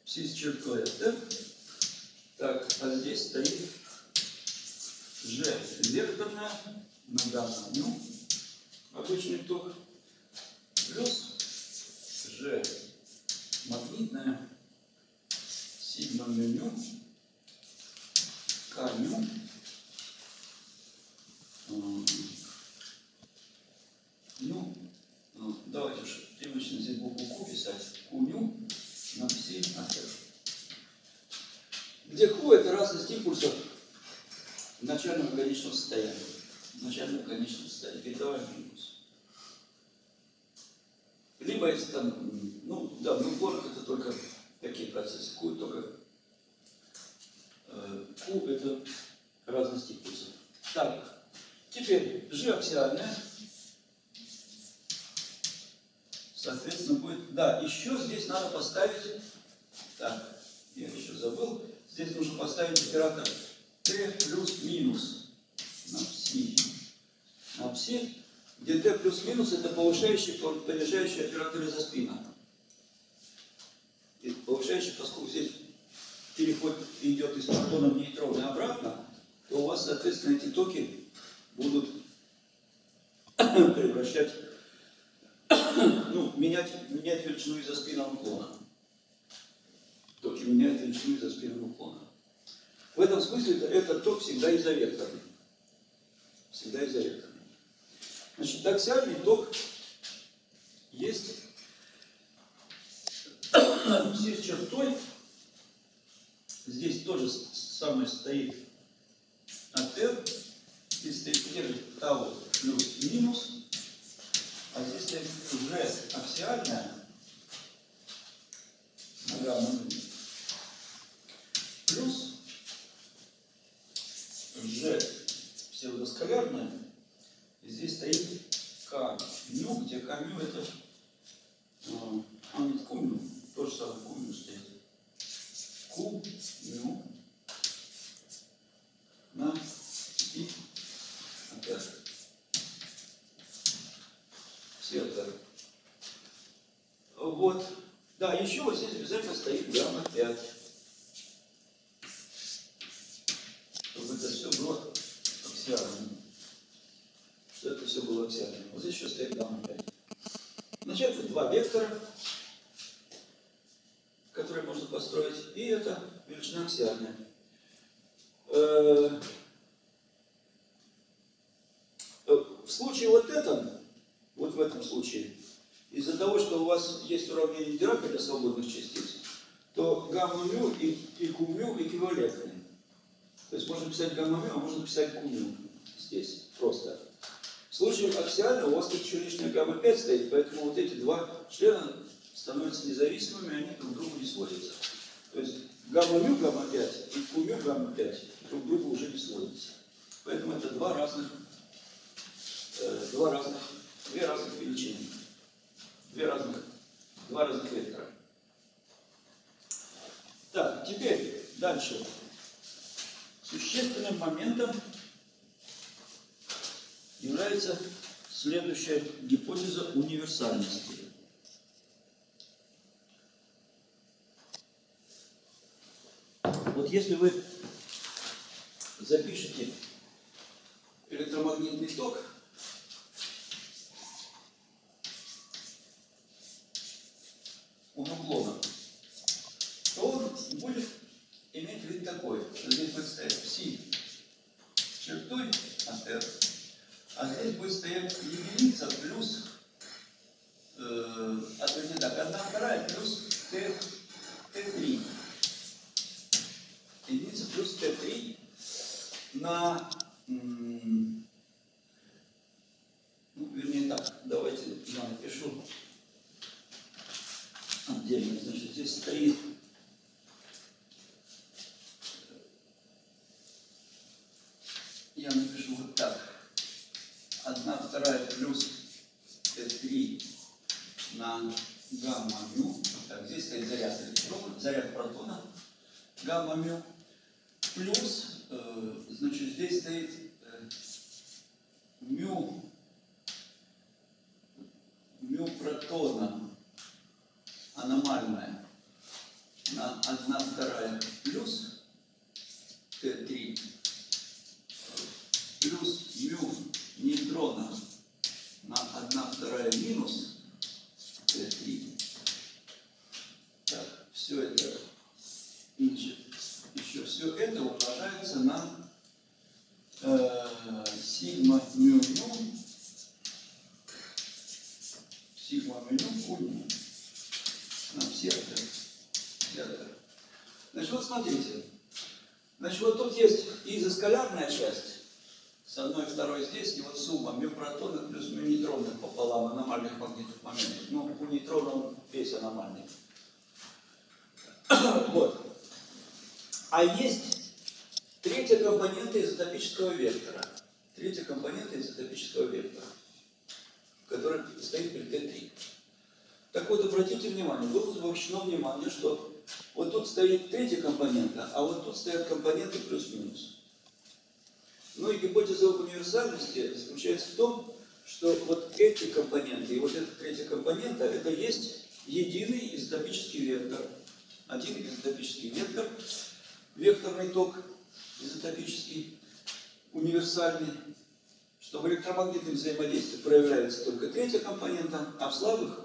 пси с чертой да? Так, а здесь стоит G векторная на ну, обычный ток, плюс G магнитная сигма меню К ню ну, ну, давайте уж привычно здесь букву Q писать. Куню на пси от R. Где Q это разность импульсов начального конечного состояния. Начального конечного состояния. Передаваемый импульс. Либо если там, ну да, в упорах это только такие процессы. Q только э, Q это разность импульсов. Так, теперь G аксиальная. Соответственно, будет... Да, еще здесь надо поставить... Так, я еще забыл. Здесь нужно поставить оператор T плюс минус на пси. На пси, где T плюс минус это повышающий, понижающий оператор из-за спина. И повышающий, поскольку здесь переход идет из протона в нейтроны обратно, то у вас, соответственно, эти токи будут превращать ну, менять, менять величину из-за спинного уклона. Токи меняют величину из-за спинного уклона. В этом смысле это, этот ток всегда изовекторный. Всегда изовекторный. Значит, аксиальный ток есть здесь чертой. Здесь тоже самое стоит R. Здесь стоит R тау плюс минус. А здесь стоит уже аксиальная нога плюс G псевдоскалярная. И здесь стоит К ню, где К ню это а, нет, Q ню, то же самое Q ню стоит. Q ню на и опять цвета. Вот. Да, еще вот здесь обязательно стоит гамма 5. Чтобы это все было аксиально. Что это все было аксиально. Вот здесь еще стоит гамма 5. Значит, это два вектора, которые можно построить. И это величина аксиальная. Э, в случае вот этом вот в этом случае, из-за того, что у вас есть уравнение Дирака для свободных частиц, то гамма мю и, и q мю эквивалентны. То есть можно писать гамма мю, а можно писать q мю здесь просто. В случае аксиально у вас тут еще лишняя гамма 5 стоит, поэтому вот эти два члена становятся независимыми, они друг к другу не сводятся. То есть гамма мю гамма 5 и q мю гамма 5 друг к другу уже не сводятся. Поэтому это два разных, э, два разных Две разных величины. Две разных, два разных вектора. Так, теперь дальше. Существенным моментом является следующая гипотеза универсальности. Вот если вы запишете электромагнитный ток, углона, то он будет иметь вид такой, здесь будет стоять пси с чертой от r, а здесь будет стоять единица плюс, э, а то не так, одна вторая плюс t, t3. Единица плюс t3 на, ну, вернее так, давайте я напишу отдельно. Значит, здесь стоит я напишу вот так. 1 вторая плюс Т3 на гамма мю. Так, здесь стоит заряд электрона, заряд протона, гамма мю. Плюс, э, значит, здесь стоит э, мю, мю протона аномальная на 1 вторая плюс Т3 плюс мю нейтрона на 1 вторая минус Т3. Так, все это, значит, еще все это умножается на э, сигма мю мю, сигма мю мю на все это. все это. Значит, вот смотрите. Значит, вот тут есть изоскалярная часть, с одной второй здесь, и вот сумма миопротонов плюс нейтронных пополам аномальных магнитных моментов. Ну, у нейтрона он весь аномальный. Вот. А есть третья компонента изотопического вектора. Третья компонента изотопического вектора, который стоит при Т3. Так вот, обратите внимание, было обращено внимание, что стоит третья компонента, а вот тут стоят компоненты плюс-минус. Ну и гипотеза об универсальности заключается в том, что вот эти компоненты и вот эта третья компонента, это есть единый изотопический вектор. Один изотопический вектор, векторный ток изотопический, универсальный, что в электромагнитном взаимодействии проявляется только третья компонента, а в слабых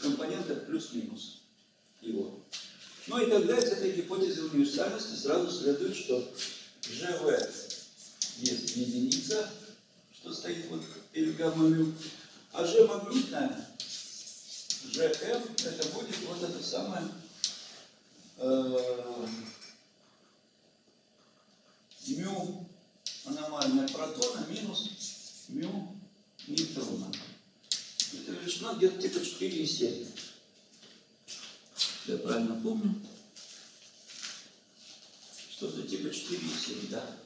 компонентах плюс-минус его. Ну и тогда из этой гипотезы универсальности сразу следует, что ЖВ есть единица, что стоит вот перед гамма а G магнитная, GM, это будет вот это самое э, мю аномальная протона минус мю нейтрона. Это величина где-то типа 4,7. Я правильно помню. Что-то типа 4,7, да?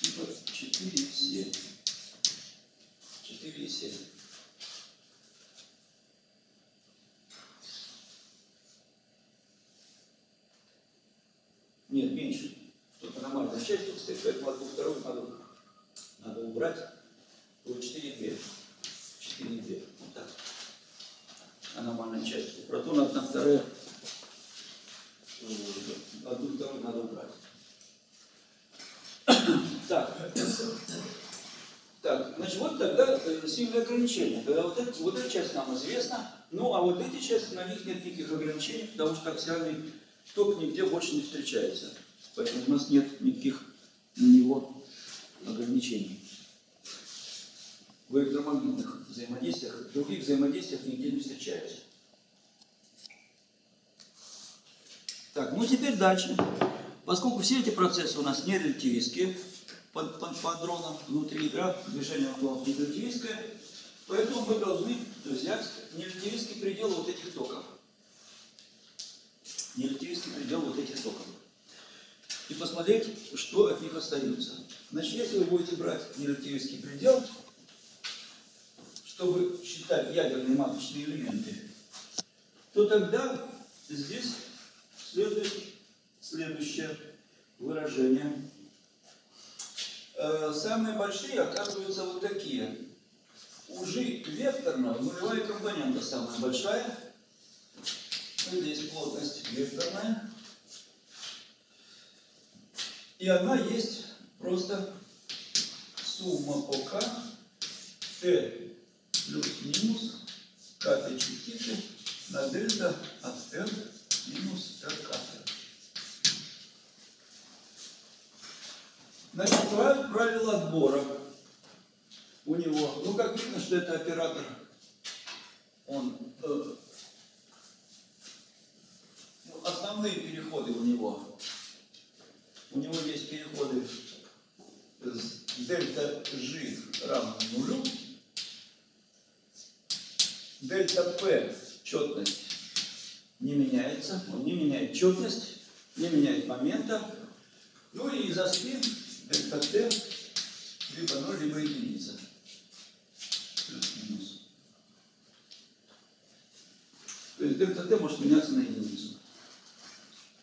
типа 4,7. 4,7. Нет, меньше. Тут нормальная часть тут стоит, поэтому одну вторую надо, надо убрать. Вот 4,2. 4,2. Вот так. Аномальная часть. Протон одна вторая. Одну вторую надо убрать. Так, так, значит, вот тогда э, сильное ограничение. Когда вот, это, вот эта часть нам известна, ну а вот эти части, на них нет никаких ограничений, потому что аксиальный ток нигде больше не встречается. Поэтому у нас нет никаких на него ограничений. В электромагнитных взаимодействиях, в других взаимодействиях нигде не встречается. Так, ну теперь дальше. Поскольку все эти процессы у нас не релятивистские, под, под, под дроном внутри да, движение уклонов не релятивистское, поэтому мы должны взять нерелятивистский предел вот этих токов. Нерелятивистский предел вот этих токов. И посмотреть, что от них остается. Значит, если вы будете брать нерелятивистский предел, чтобы считать ядерные маточные элементы, то тогда здесь следует следующее выражение. Э, самые большие оказываются вот такие. У G векторного нулевая компонента самая большая. Здесь плотность векторная. И она есть просто сумма по k t плюс-минус k частицы на дельта от n минус rk. Значит, правило отбора у него. Ну, как видно, что это оператор, он э, ну, основные переходы у него. у него есть переходы с дельта G равно нулю, дельта P четность не меняется, он не меняет четность, не меняет момента, ну и за спин дельта T либо 0, либо единица. Плюс-минус. T может меняться на единицу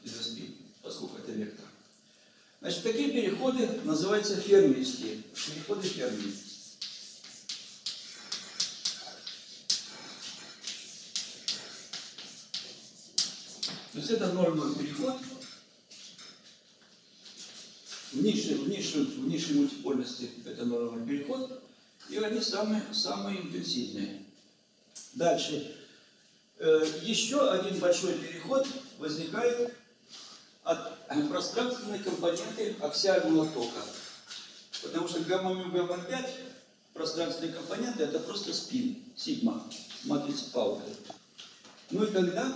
из-за спин, поскольку это вектор. Значит, такие переходы называются фермийские. Переходы Ферми. То есть это 0-0 переход в низшей, в низшей, в низшей мультипольности это 0-0 переход, и они самые, самые интенсивные. Дальше. Э, еще один большой переход возникает от пространственной компоненты аксиального тока. Потому что гамма-мю, гамма-5 пространственные компоненты это просто спин, сигма, матрица Паулера. Ну и тогда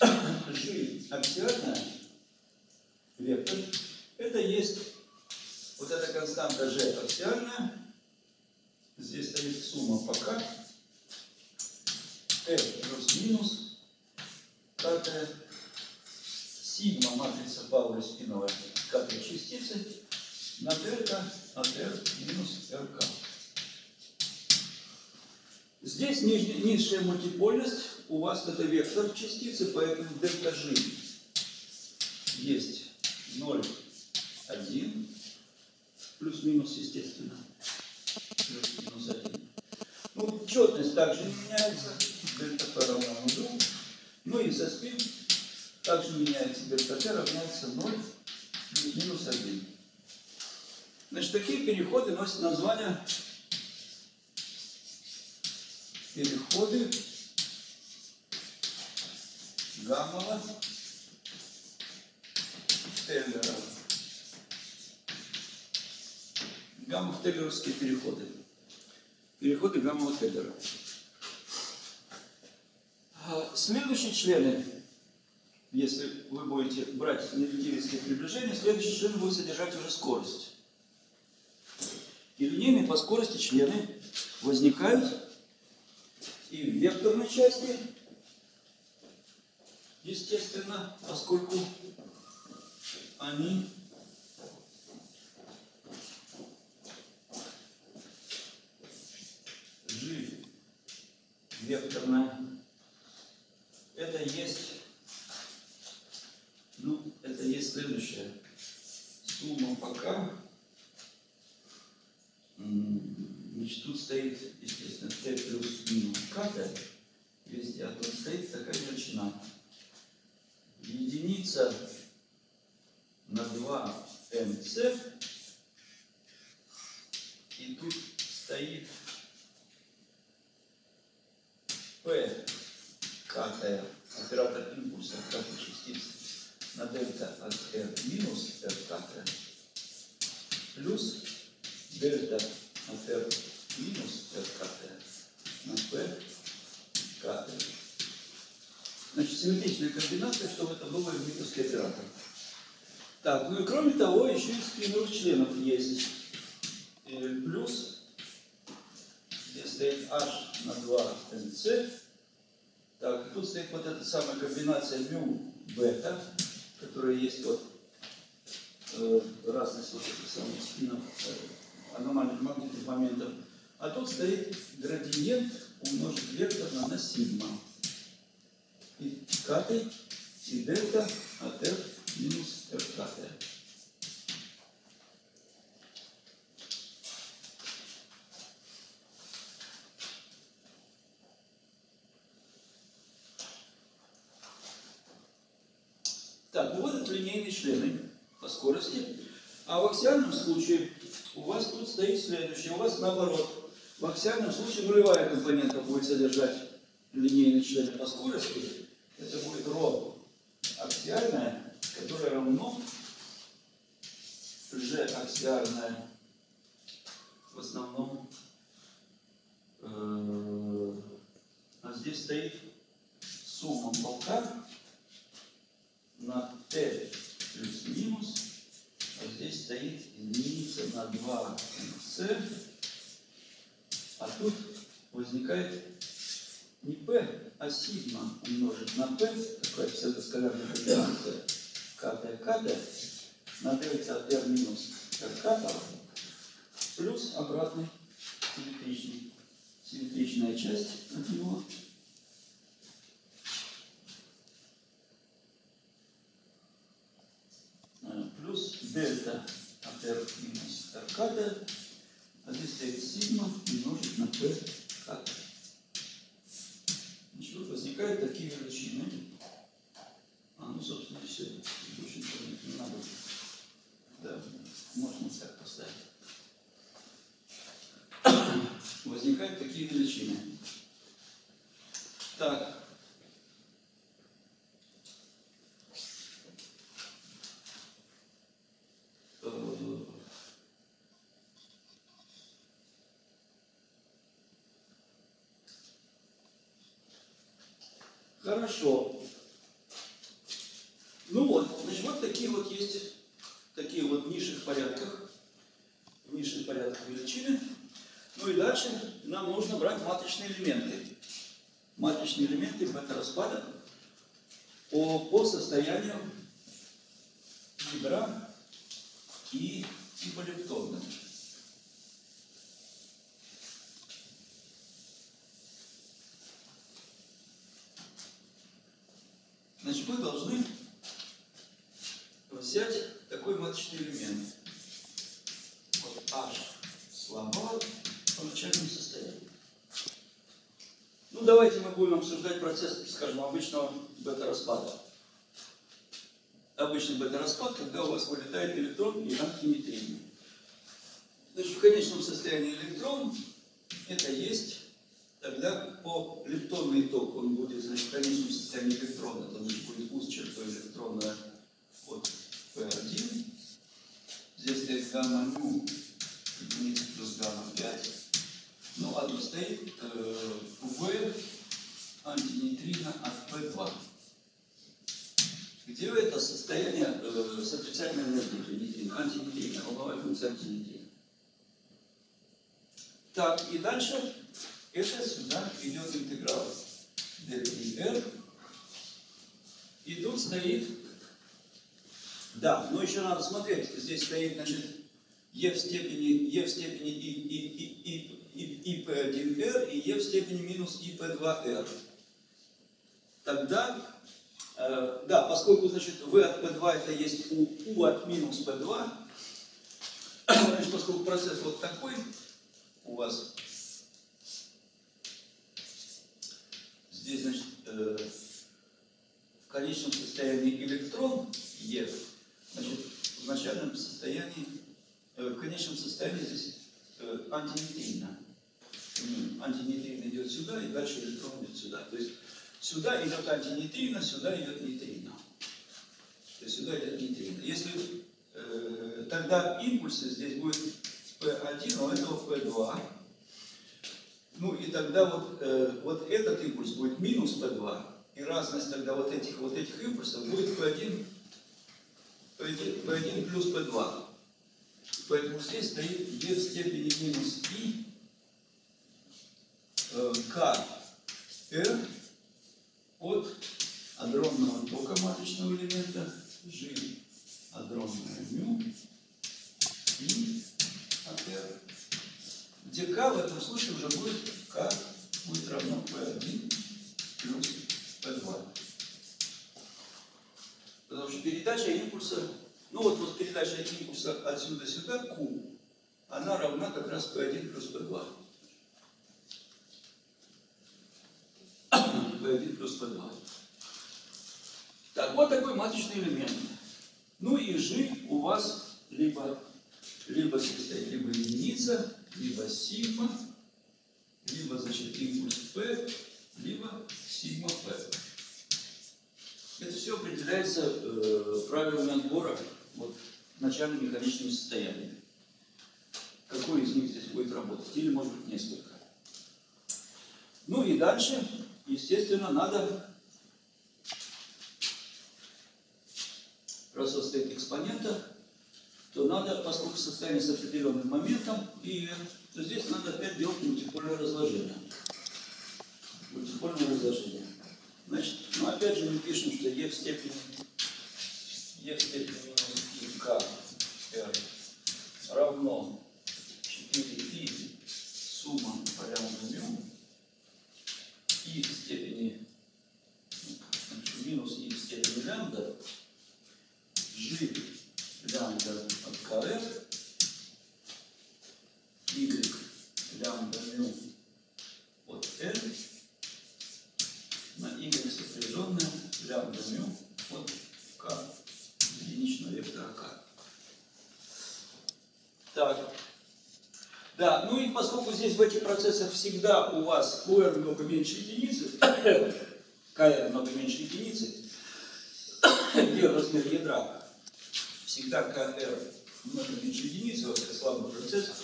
G аксиальная, вектор, это есть вот эта константа G аксиальная, здесь стоит сумма пока, F плюс-минус, катая, сигма матрица Пауля спиновая катая частицы на дельта от R минус РК. Здесь ниж, низшая мультипольность, у вас это вектор частицы, поэтому дельта G есть 0, 1, плюс-минус, естественно, плюс-минус 1. Ну, четность также не меняется, дельта P равна нулю. Ну и со спин также меняется дельта T равняется 0 плюс-минус 1. Значит, такие переходы носят название переходы гаммова Теллера. Гамма-теллеровские переходы. Переходы гамма-теллера. А, следующие члены, если вы будете брать нелитивистские приближения, следующий член будет содержать уже скорость. И линейные по скорости члены возникают и в векторной части, естественно, поскольку они G векторная, это есть, ну, это есть следующее. Сумма пока Значит, тут стоит, естественно, t плюс минус k везде, а тут стоит такая величина. Единица на 2 mc, и тут стоит p катая, оператор импульса катая частицы на дельта от r минус r катая, плюс дельта от r минус r катая на p катая. Значит, симметричная комбинация, чтобы это было ньютонский оператор. Так, ну и кроме того, еще и спиновых членов есть. И плюс, здесь стоит h на 2 nc. Так, тут стоит вот эта самая комбинация мю бета, которая есть вот э, разность вот этих самых спинов, э, аномальных магнитных моментов. А тут стоит градиент умножить векторно на сигма. И катой, и дельта от r минус r катая. Так, ну вот это линейные члены по скорости. А в аксиальном случае у вас тут стоит следующее. У вас наоборот. В аксиальном случае нулевая компонента будет содержать линейные члены по скорости. Это будет ρ аксиальная, которая равно g аксиальная в основном. Э, а здесь стоит сумма полка на t плюс минус С, а тут возникает не P, а сигма умножить на P, такая псевдоскалярная комбинация, КТ, КТ, на дельта от R минус РК, плюс обратный симметричный, симметричная часть от него. Э, плюс дельта от R минус РК, а здесь стоит сигма умножить на P КТ. Значит, вот возникают такие величины. А, ну, собственно, и все. Больше ничего не надо. Да, можно вот так поставить. Возникают такие величины. Так. Э, Хорошо. Ну вот, значит, вот такие вот есть, такие вот в низших порядках, в низших порядках величины. Ну и дальше нам нужно брать матричные элементы. Матричные элементы бета-распада по, по состоянию ядра и типа лептона. Значит, мы должны взять такой маточный элемент. Вот H слова по начальному состоянию. Ну, давайте мы будем обсуждать процесс, скажем, обычного бета-распада. Обычный бета-распад, когда у вас вылетает электрон и антинейтрин. Значит, в конечном состоянии электрон это есть Тогда по лептонный ток он будет, значит, в конечном состоянии электрона, это значит, будет узкая чертой электрона от P1. Здесь стоит гамма ню, единица плюс гамма 5. Ну, а тут стоит э, В антинейтрина от P2. Где это состояние э, с отрицательной энергией нейтрина, антинейтрина, волновая функция антинейтрина. Так, и дальше это сюда идет интеграл d И тут стоит, да, но еще надо смотреть, здесь стоит, значит, e в степени, e в степени и, и, и, и, и, ip1r и e в степени минус ip2r. Тогда, э, да, поскольку, значит, v от p2 это есть u, u от минус p2, значит, поскольку процесс вот такой у вас, Здесь, значит, э, в конечном состоянии электрон Е, значит, в начальном состоянии, э, в конечном состоянии здесь э, антинейтрина. Антинейтрина идет сюда, и дальше электрон идет сюда. То есть сюда идет антинейтрина, сюда идет нейтрино. То есть сюда идет нейтрино. Если э, тогда импульсы здесь будет P1, а у этого P2, ну и тогда вот, э, вот этот импульс будет минус P2, и разность тогда вот этих, вот этих импульсов будет P1, P1, P1 плюс P2. Поэтому здесь стоит e в степени минус i э, k r от адронного тока маточного элемента g адронное μ и от r где k в этом случае уже будет k будет равно p1 плюс p2. Потому что передача импульса, ну вот, вот передача импульса отсюда сюда, q, она равна как раз p1 плюс p2. p1 плюс p2. Так, вот такой маточный элемент. Ну и g у вас либо, либо, либо единица, либо сигма, либо, значит, импульс P, либо сигма P. Это все определяется э, правилами отбора вот, начальными конечными состояниями. Какой из них здесь будет работать? Или, может быть, несколько. Ну и дальше, естественно, надо раз у вас стоит экспонента, то надо, поскольку состояние с определенным моментом, и то здесь надо опять делать мультипольное разложение. Мультипольное разложение. Значит, ну опять же мы пишем, что e в степени e в степени и k r равно 4i сумма по лямбда мю и в степени значит, минус и в степени лямбда g лямбда от КР y лямбда мю от n на y сопряженное лямбда мю от k единичного вектора k. Так. Да, ну и поскольку здесь в этих процессах всегда у вас QR много меньше единицы, KR много меньше единицы, где размер ядра? Всегда KR много меньше единицы во всех слабых процессах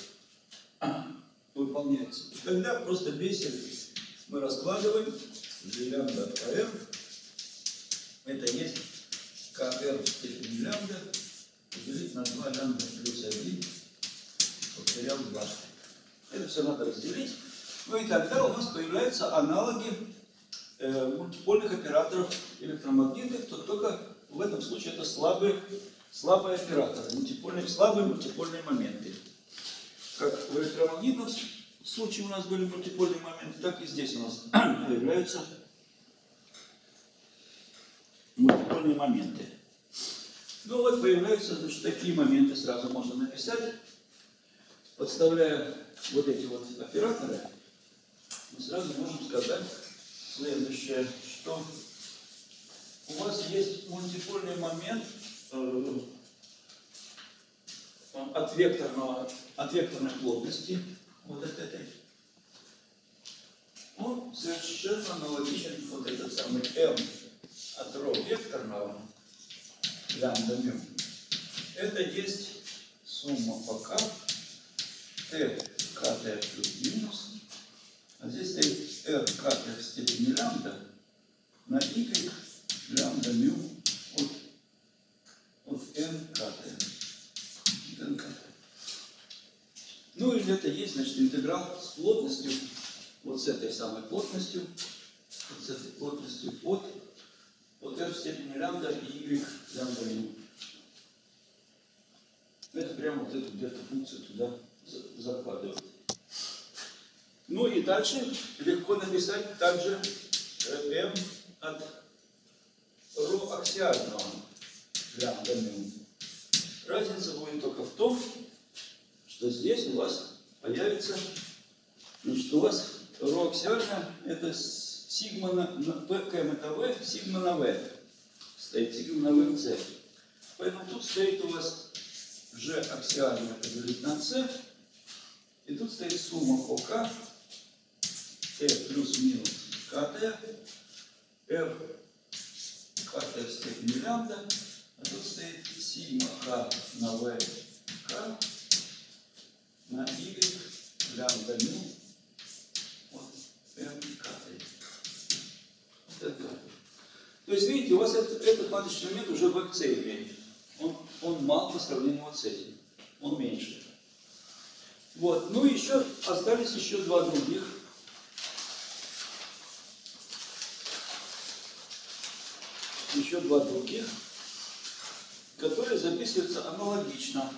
выполняется, тогда просто бесит мы раскладываем g лямбда KR, это есть KR в степени лямбда, поделить на 2 лямбда плюс 1 потерял 2. Это все надо разделить. Ну и тогда у нас появляются аналоги э, мультипольных операторов электромагнитных, то только в этом случае это слабые, слабые операторы, мультипольные, слабые мультипольные моменты. Как в электромагнитном случае у нас были мультипольные моменты, так и здесь у нас появляются мультипольные моменты. Ну вот появляются значит, такие моменты, сразу можно написать подставляя вот эти вот операторы, мы сразу можем сказать следующее, что у вас есть мультипольный момент э, от, векторного, от векторной плотности, вот от этой, он совершенно аналогичен вот этот самый m от ро векторного лямбда мю. Это есть сумма по k t kt плюс минус, а здесь стоит r kt в степени лямбда на y лямбда мю от, от n kt. n kt. Ну или это есть, значит, интеграл с плотностью, вот с этой самой плотностью, вот с этой плотностью от, от r в степени лямбда и y лямбда мю. Это прямо вот эту где-то функцию туда закладывать. Ну и дальше легко написать также m от ро аксиального лямбда мю. Разница будет только в том, что здесь у вас появится, значит, у вас ро аксиальное это сигма на, на ПКМ это В, сигма на В. Стоит сигма на В С. Поэтому тут стоит у вас G аксиальное поделить на С, и тут стоит сумма ОК, Т плюс-минус КТ, R КТ в степени лямбда, а тут стоит сигма К на В К на Y лямбда мю от М КТ. Вот это. То есть, видите, у вас этот, этот маточный момент уже в АКЦ имеет. Он, он мал по сравнению вот с этим. Он меньше. Вот. Ну и еще остались еще два других. Еще два других, которые записываются аналогично.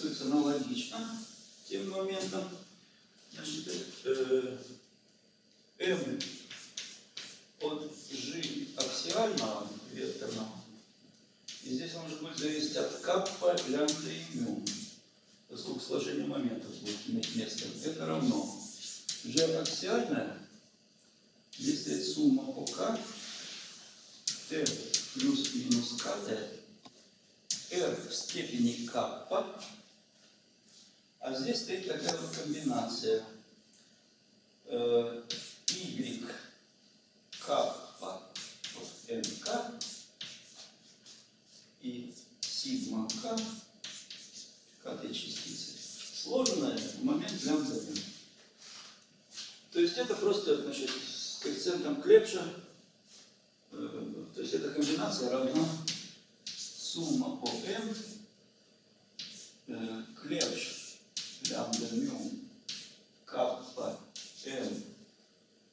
Записываются аналогично тем моментом. Значит, э, m от g аксиального векторного и здесь может быть зависеть от каппа, лямбда и мю. Поскольку сложение моментов будет иметь место. Это равно g аксиальная, здесь стоит сумма ОК, t плюс минус КТ, r в степени каппа, а здесь стоит такая вот комбинация. Y каппа nk и сигма k КТ частицы. Сложная в момент лямбда То есть это просто значит, с коэффициентом Клепша, э, то есть эта комбинация равна сумма ОМ, э, клеш, мю, каппа, М,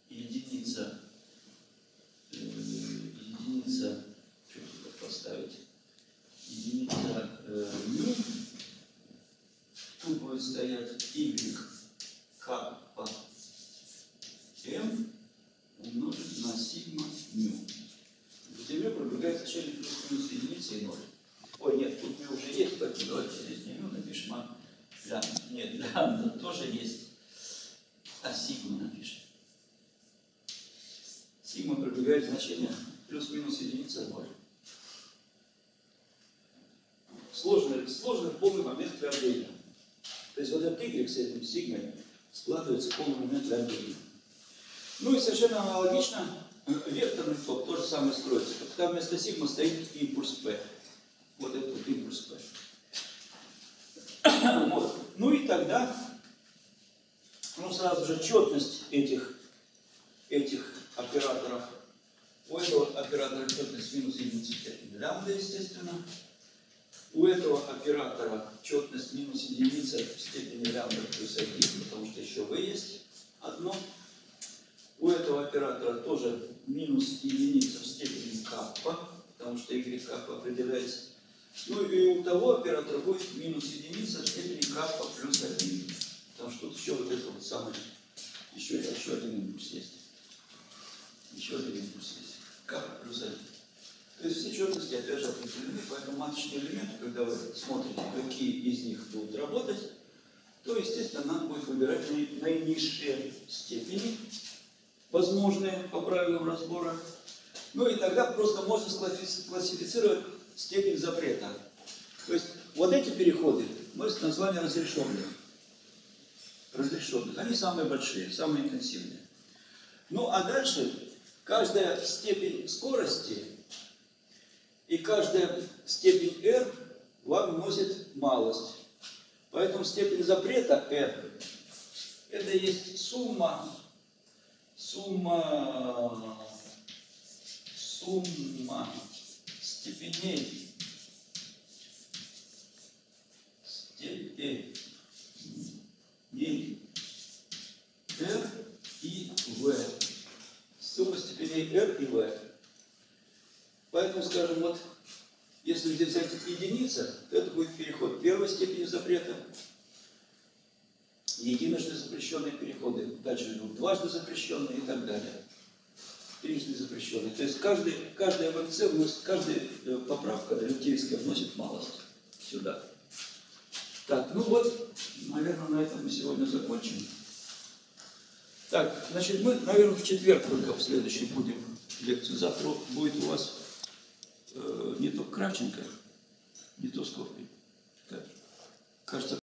единица, э, единица, что тут поставить, единица э, мю, тут будет стоять y, каппа, m умножить на сигма мю. Где мю пробегает через плюс-минус единица и ноль. Ой, нет, тут мю уже есть, поэтому давайте здесь не напишем, а лямбда. Нет, лямбда тоже есть, а сигма напишем. Сигма пробегает значение плюс-минус единица ноль. Сложный, сложный полный момент лямбда. То есть вот этот y с этим сигмой складывается полный момент лямбда. Ну и совершенно аналогично э, векторный ток тоже самое строится. Только там вместо сигма стоит импульс P. Вот этот вот импульс P. Вот. Ну и тогда, ну сразу же четность этих, этих операторов. У этого оператора четность минус единица степени лямбда, естественно. У этого оператора четность минус единица в степени лямбда плюс 1, потому что еще v есть одно. У этого оператора тоже минус единица в степени каппа, потому что y каппа определяется. Ну и у того оператора будет минус единица в степени каппа плюс 1. Потому что тут еще вот это вот самое, еще, еще один импульс есть. Еще один импульс есть. Каппа плюс 1. То есть все четности опять же определены, поэтому маточные элементы, когда вы смотрите, какие из них будут работать, то, естественно, надо будет выбирать наи- наинизшие степени, возможные по правилам разбора. Ну и тогда просто можно классифицировать степень запрета. То есть вот эти переходы носят название разрешенных. Разрешенных. Они самые большие, самые интенсивные. Ну а дальше каждая степень скорости и каждая степень r вам носит малость. Поэтому степень запрета r это есть сумма, сумма, сумма степеней, степеней r и v. Сумма степеней r и v. Поэтому, скажем, вот, если здесь взять единица, то это будет переход первой степени запрета, единожды запрещенные переходы, дальше идут дважды запрещенные и так далее. Трижды запрещенные. То есть каждый, каждая вносит, каждая э, поправка лютейская вносит малость сюда. Так, ну вот, наверное, на этом мы сегодня закончим. Так, значит, мы, наверное, в четверг только в следующий будем лекцию. Завтра будет у вас э, не то Кравченко, не то Скорпин. Так, кажется,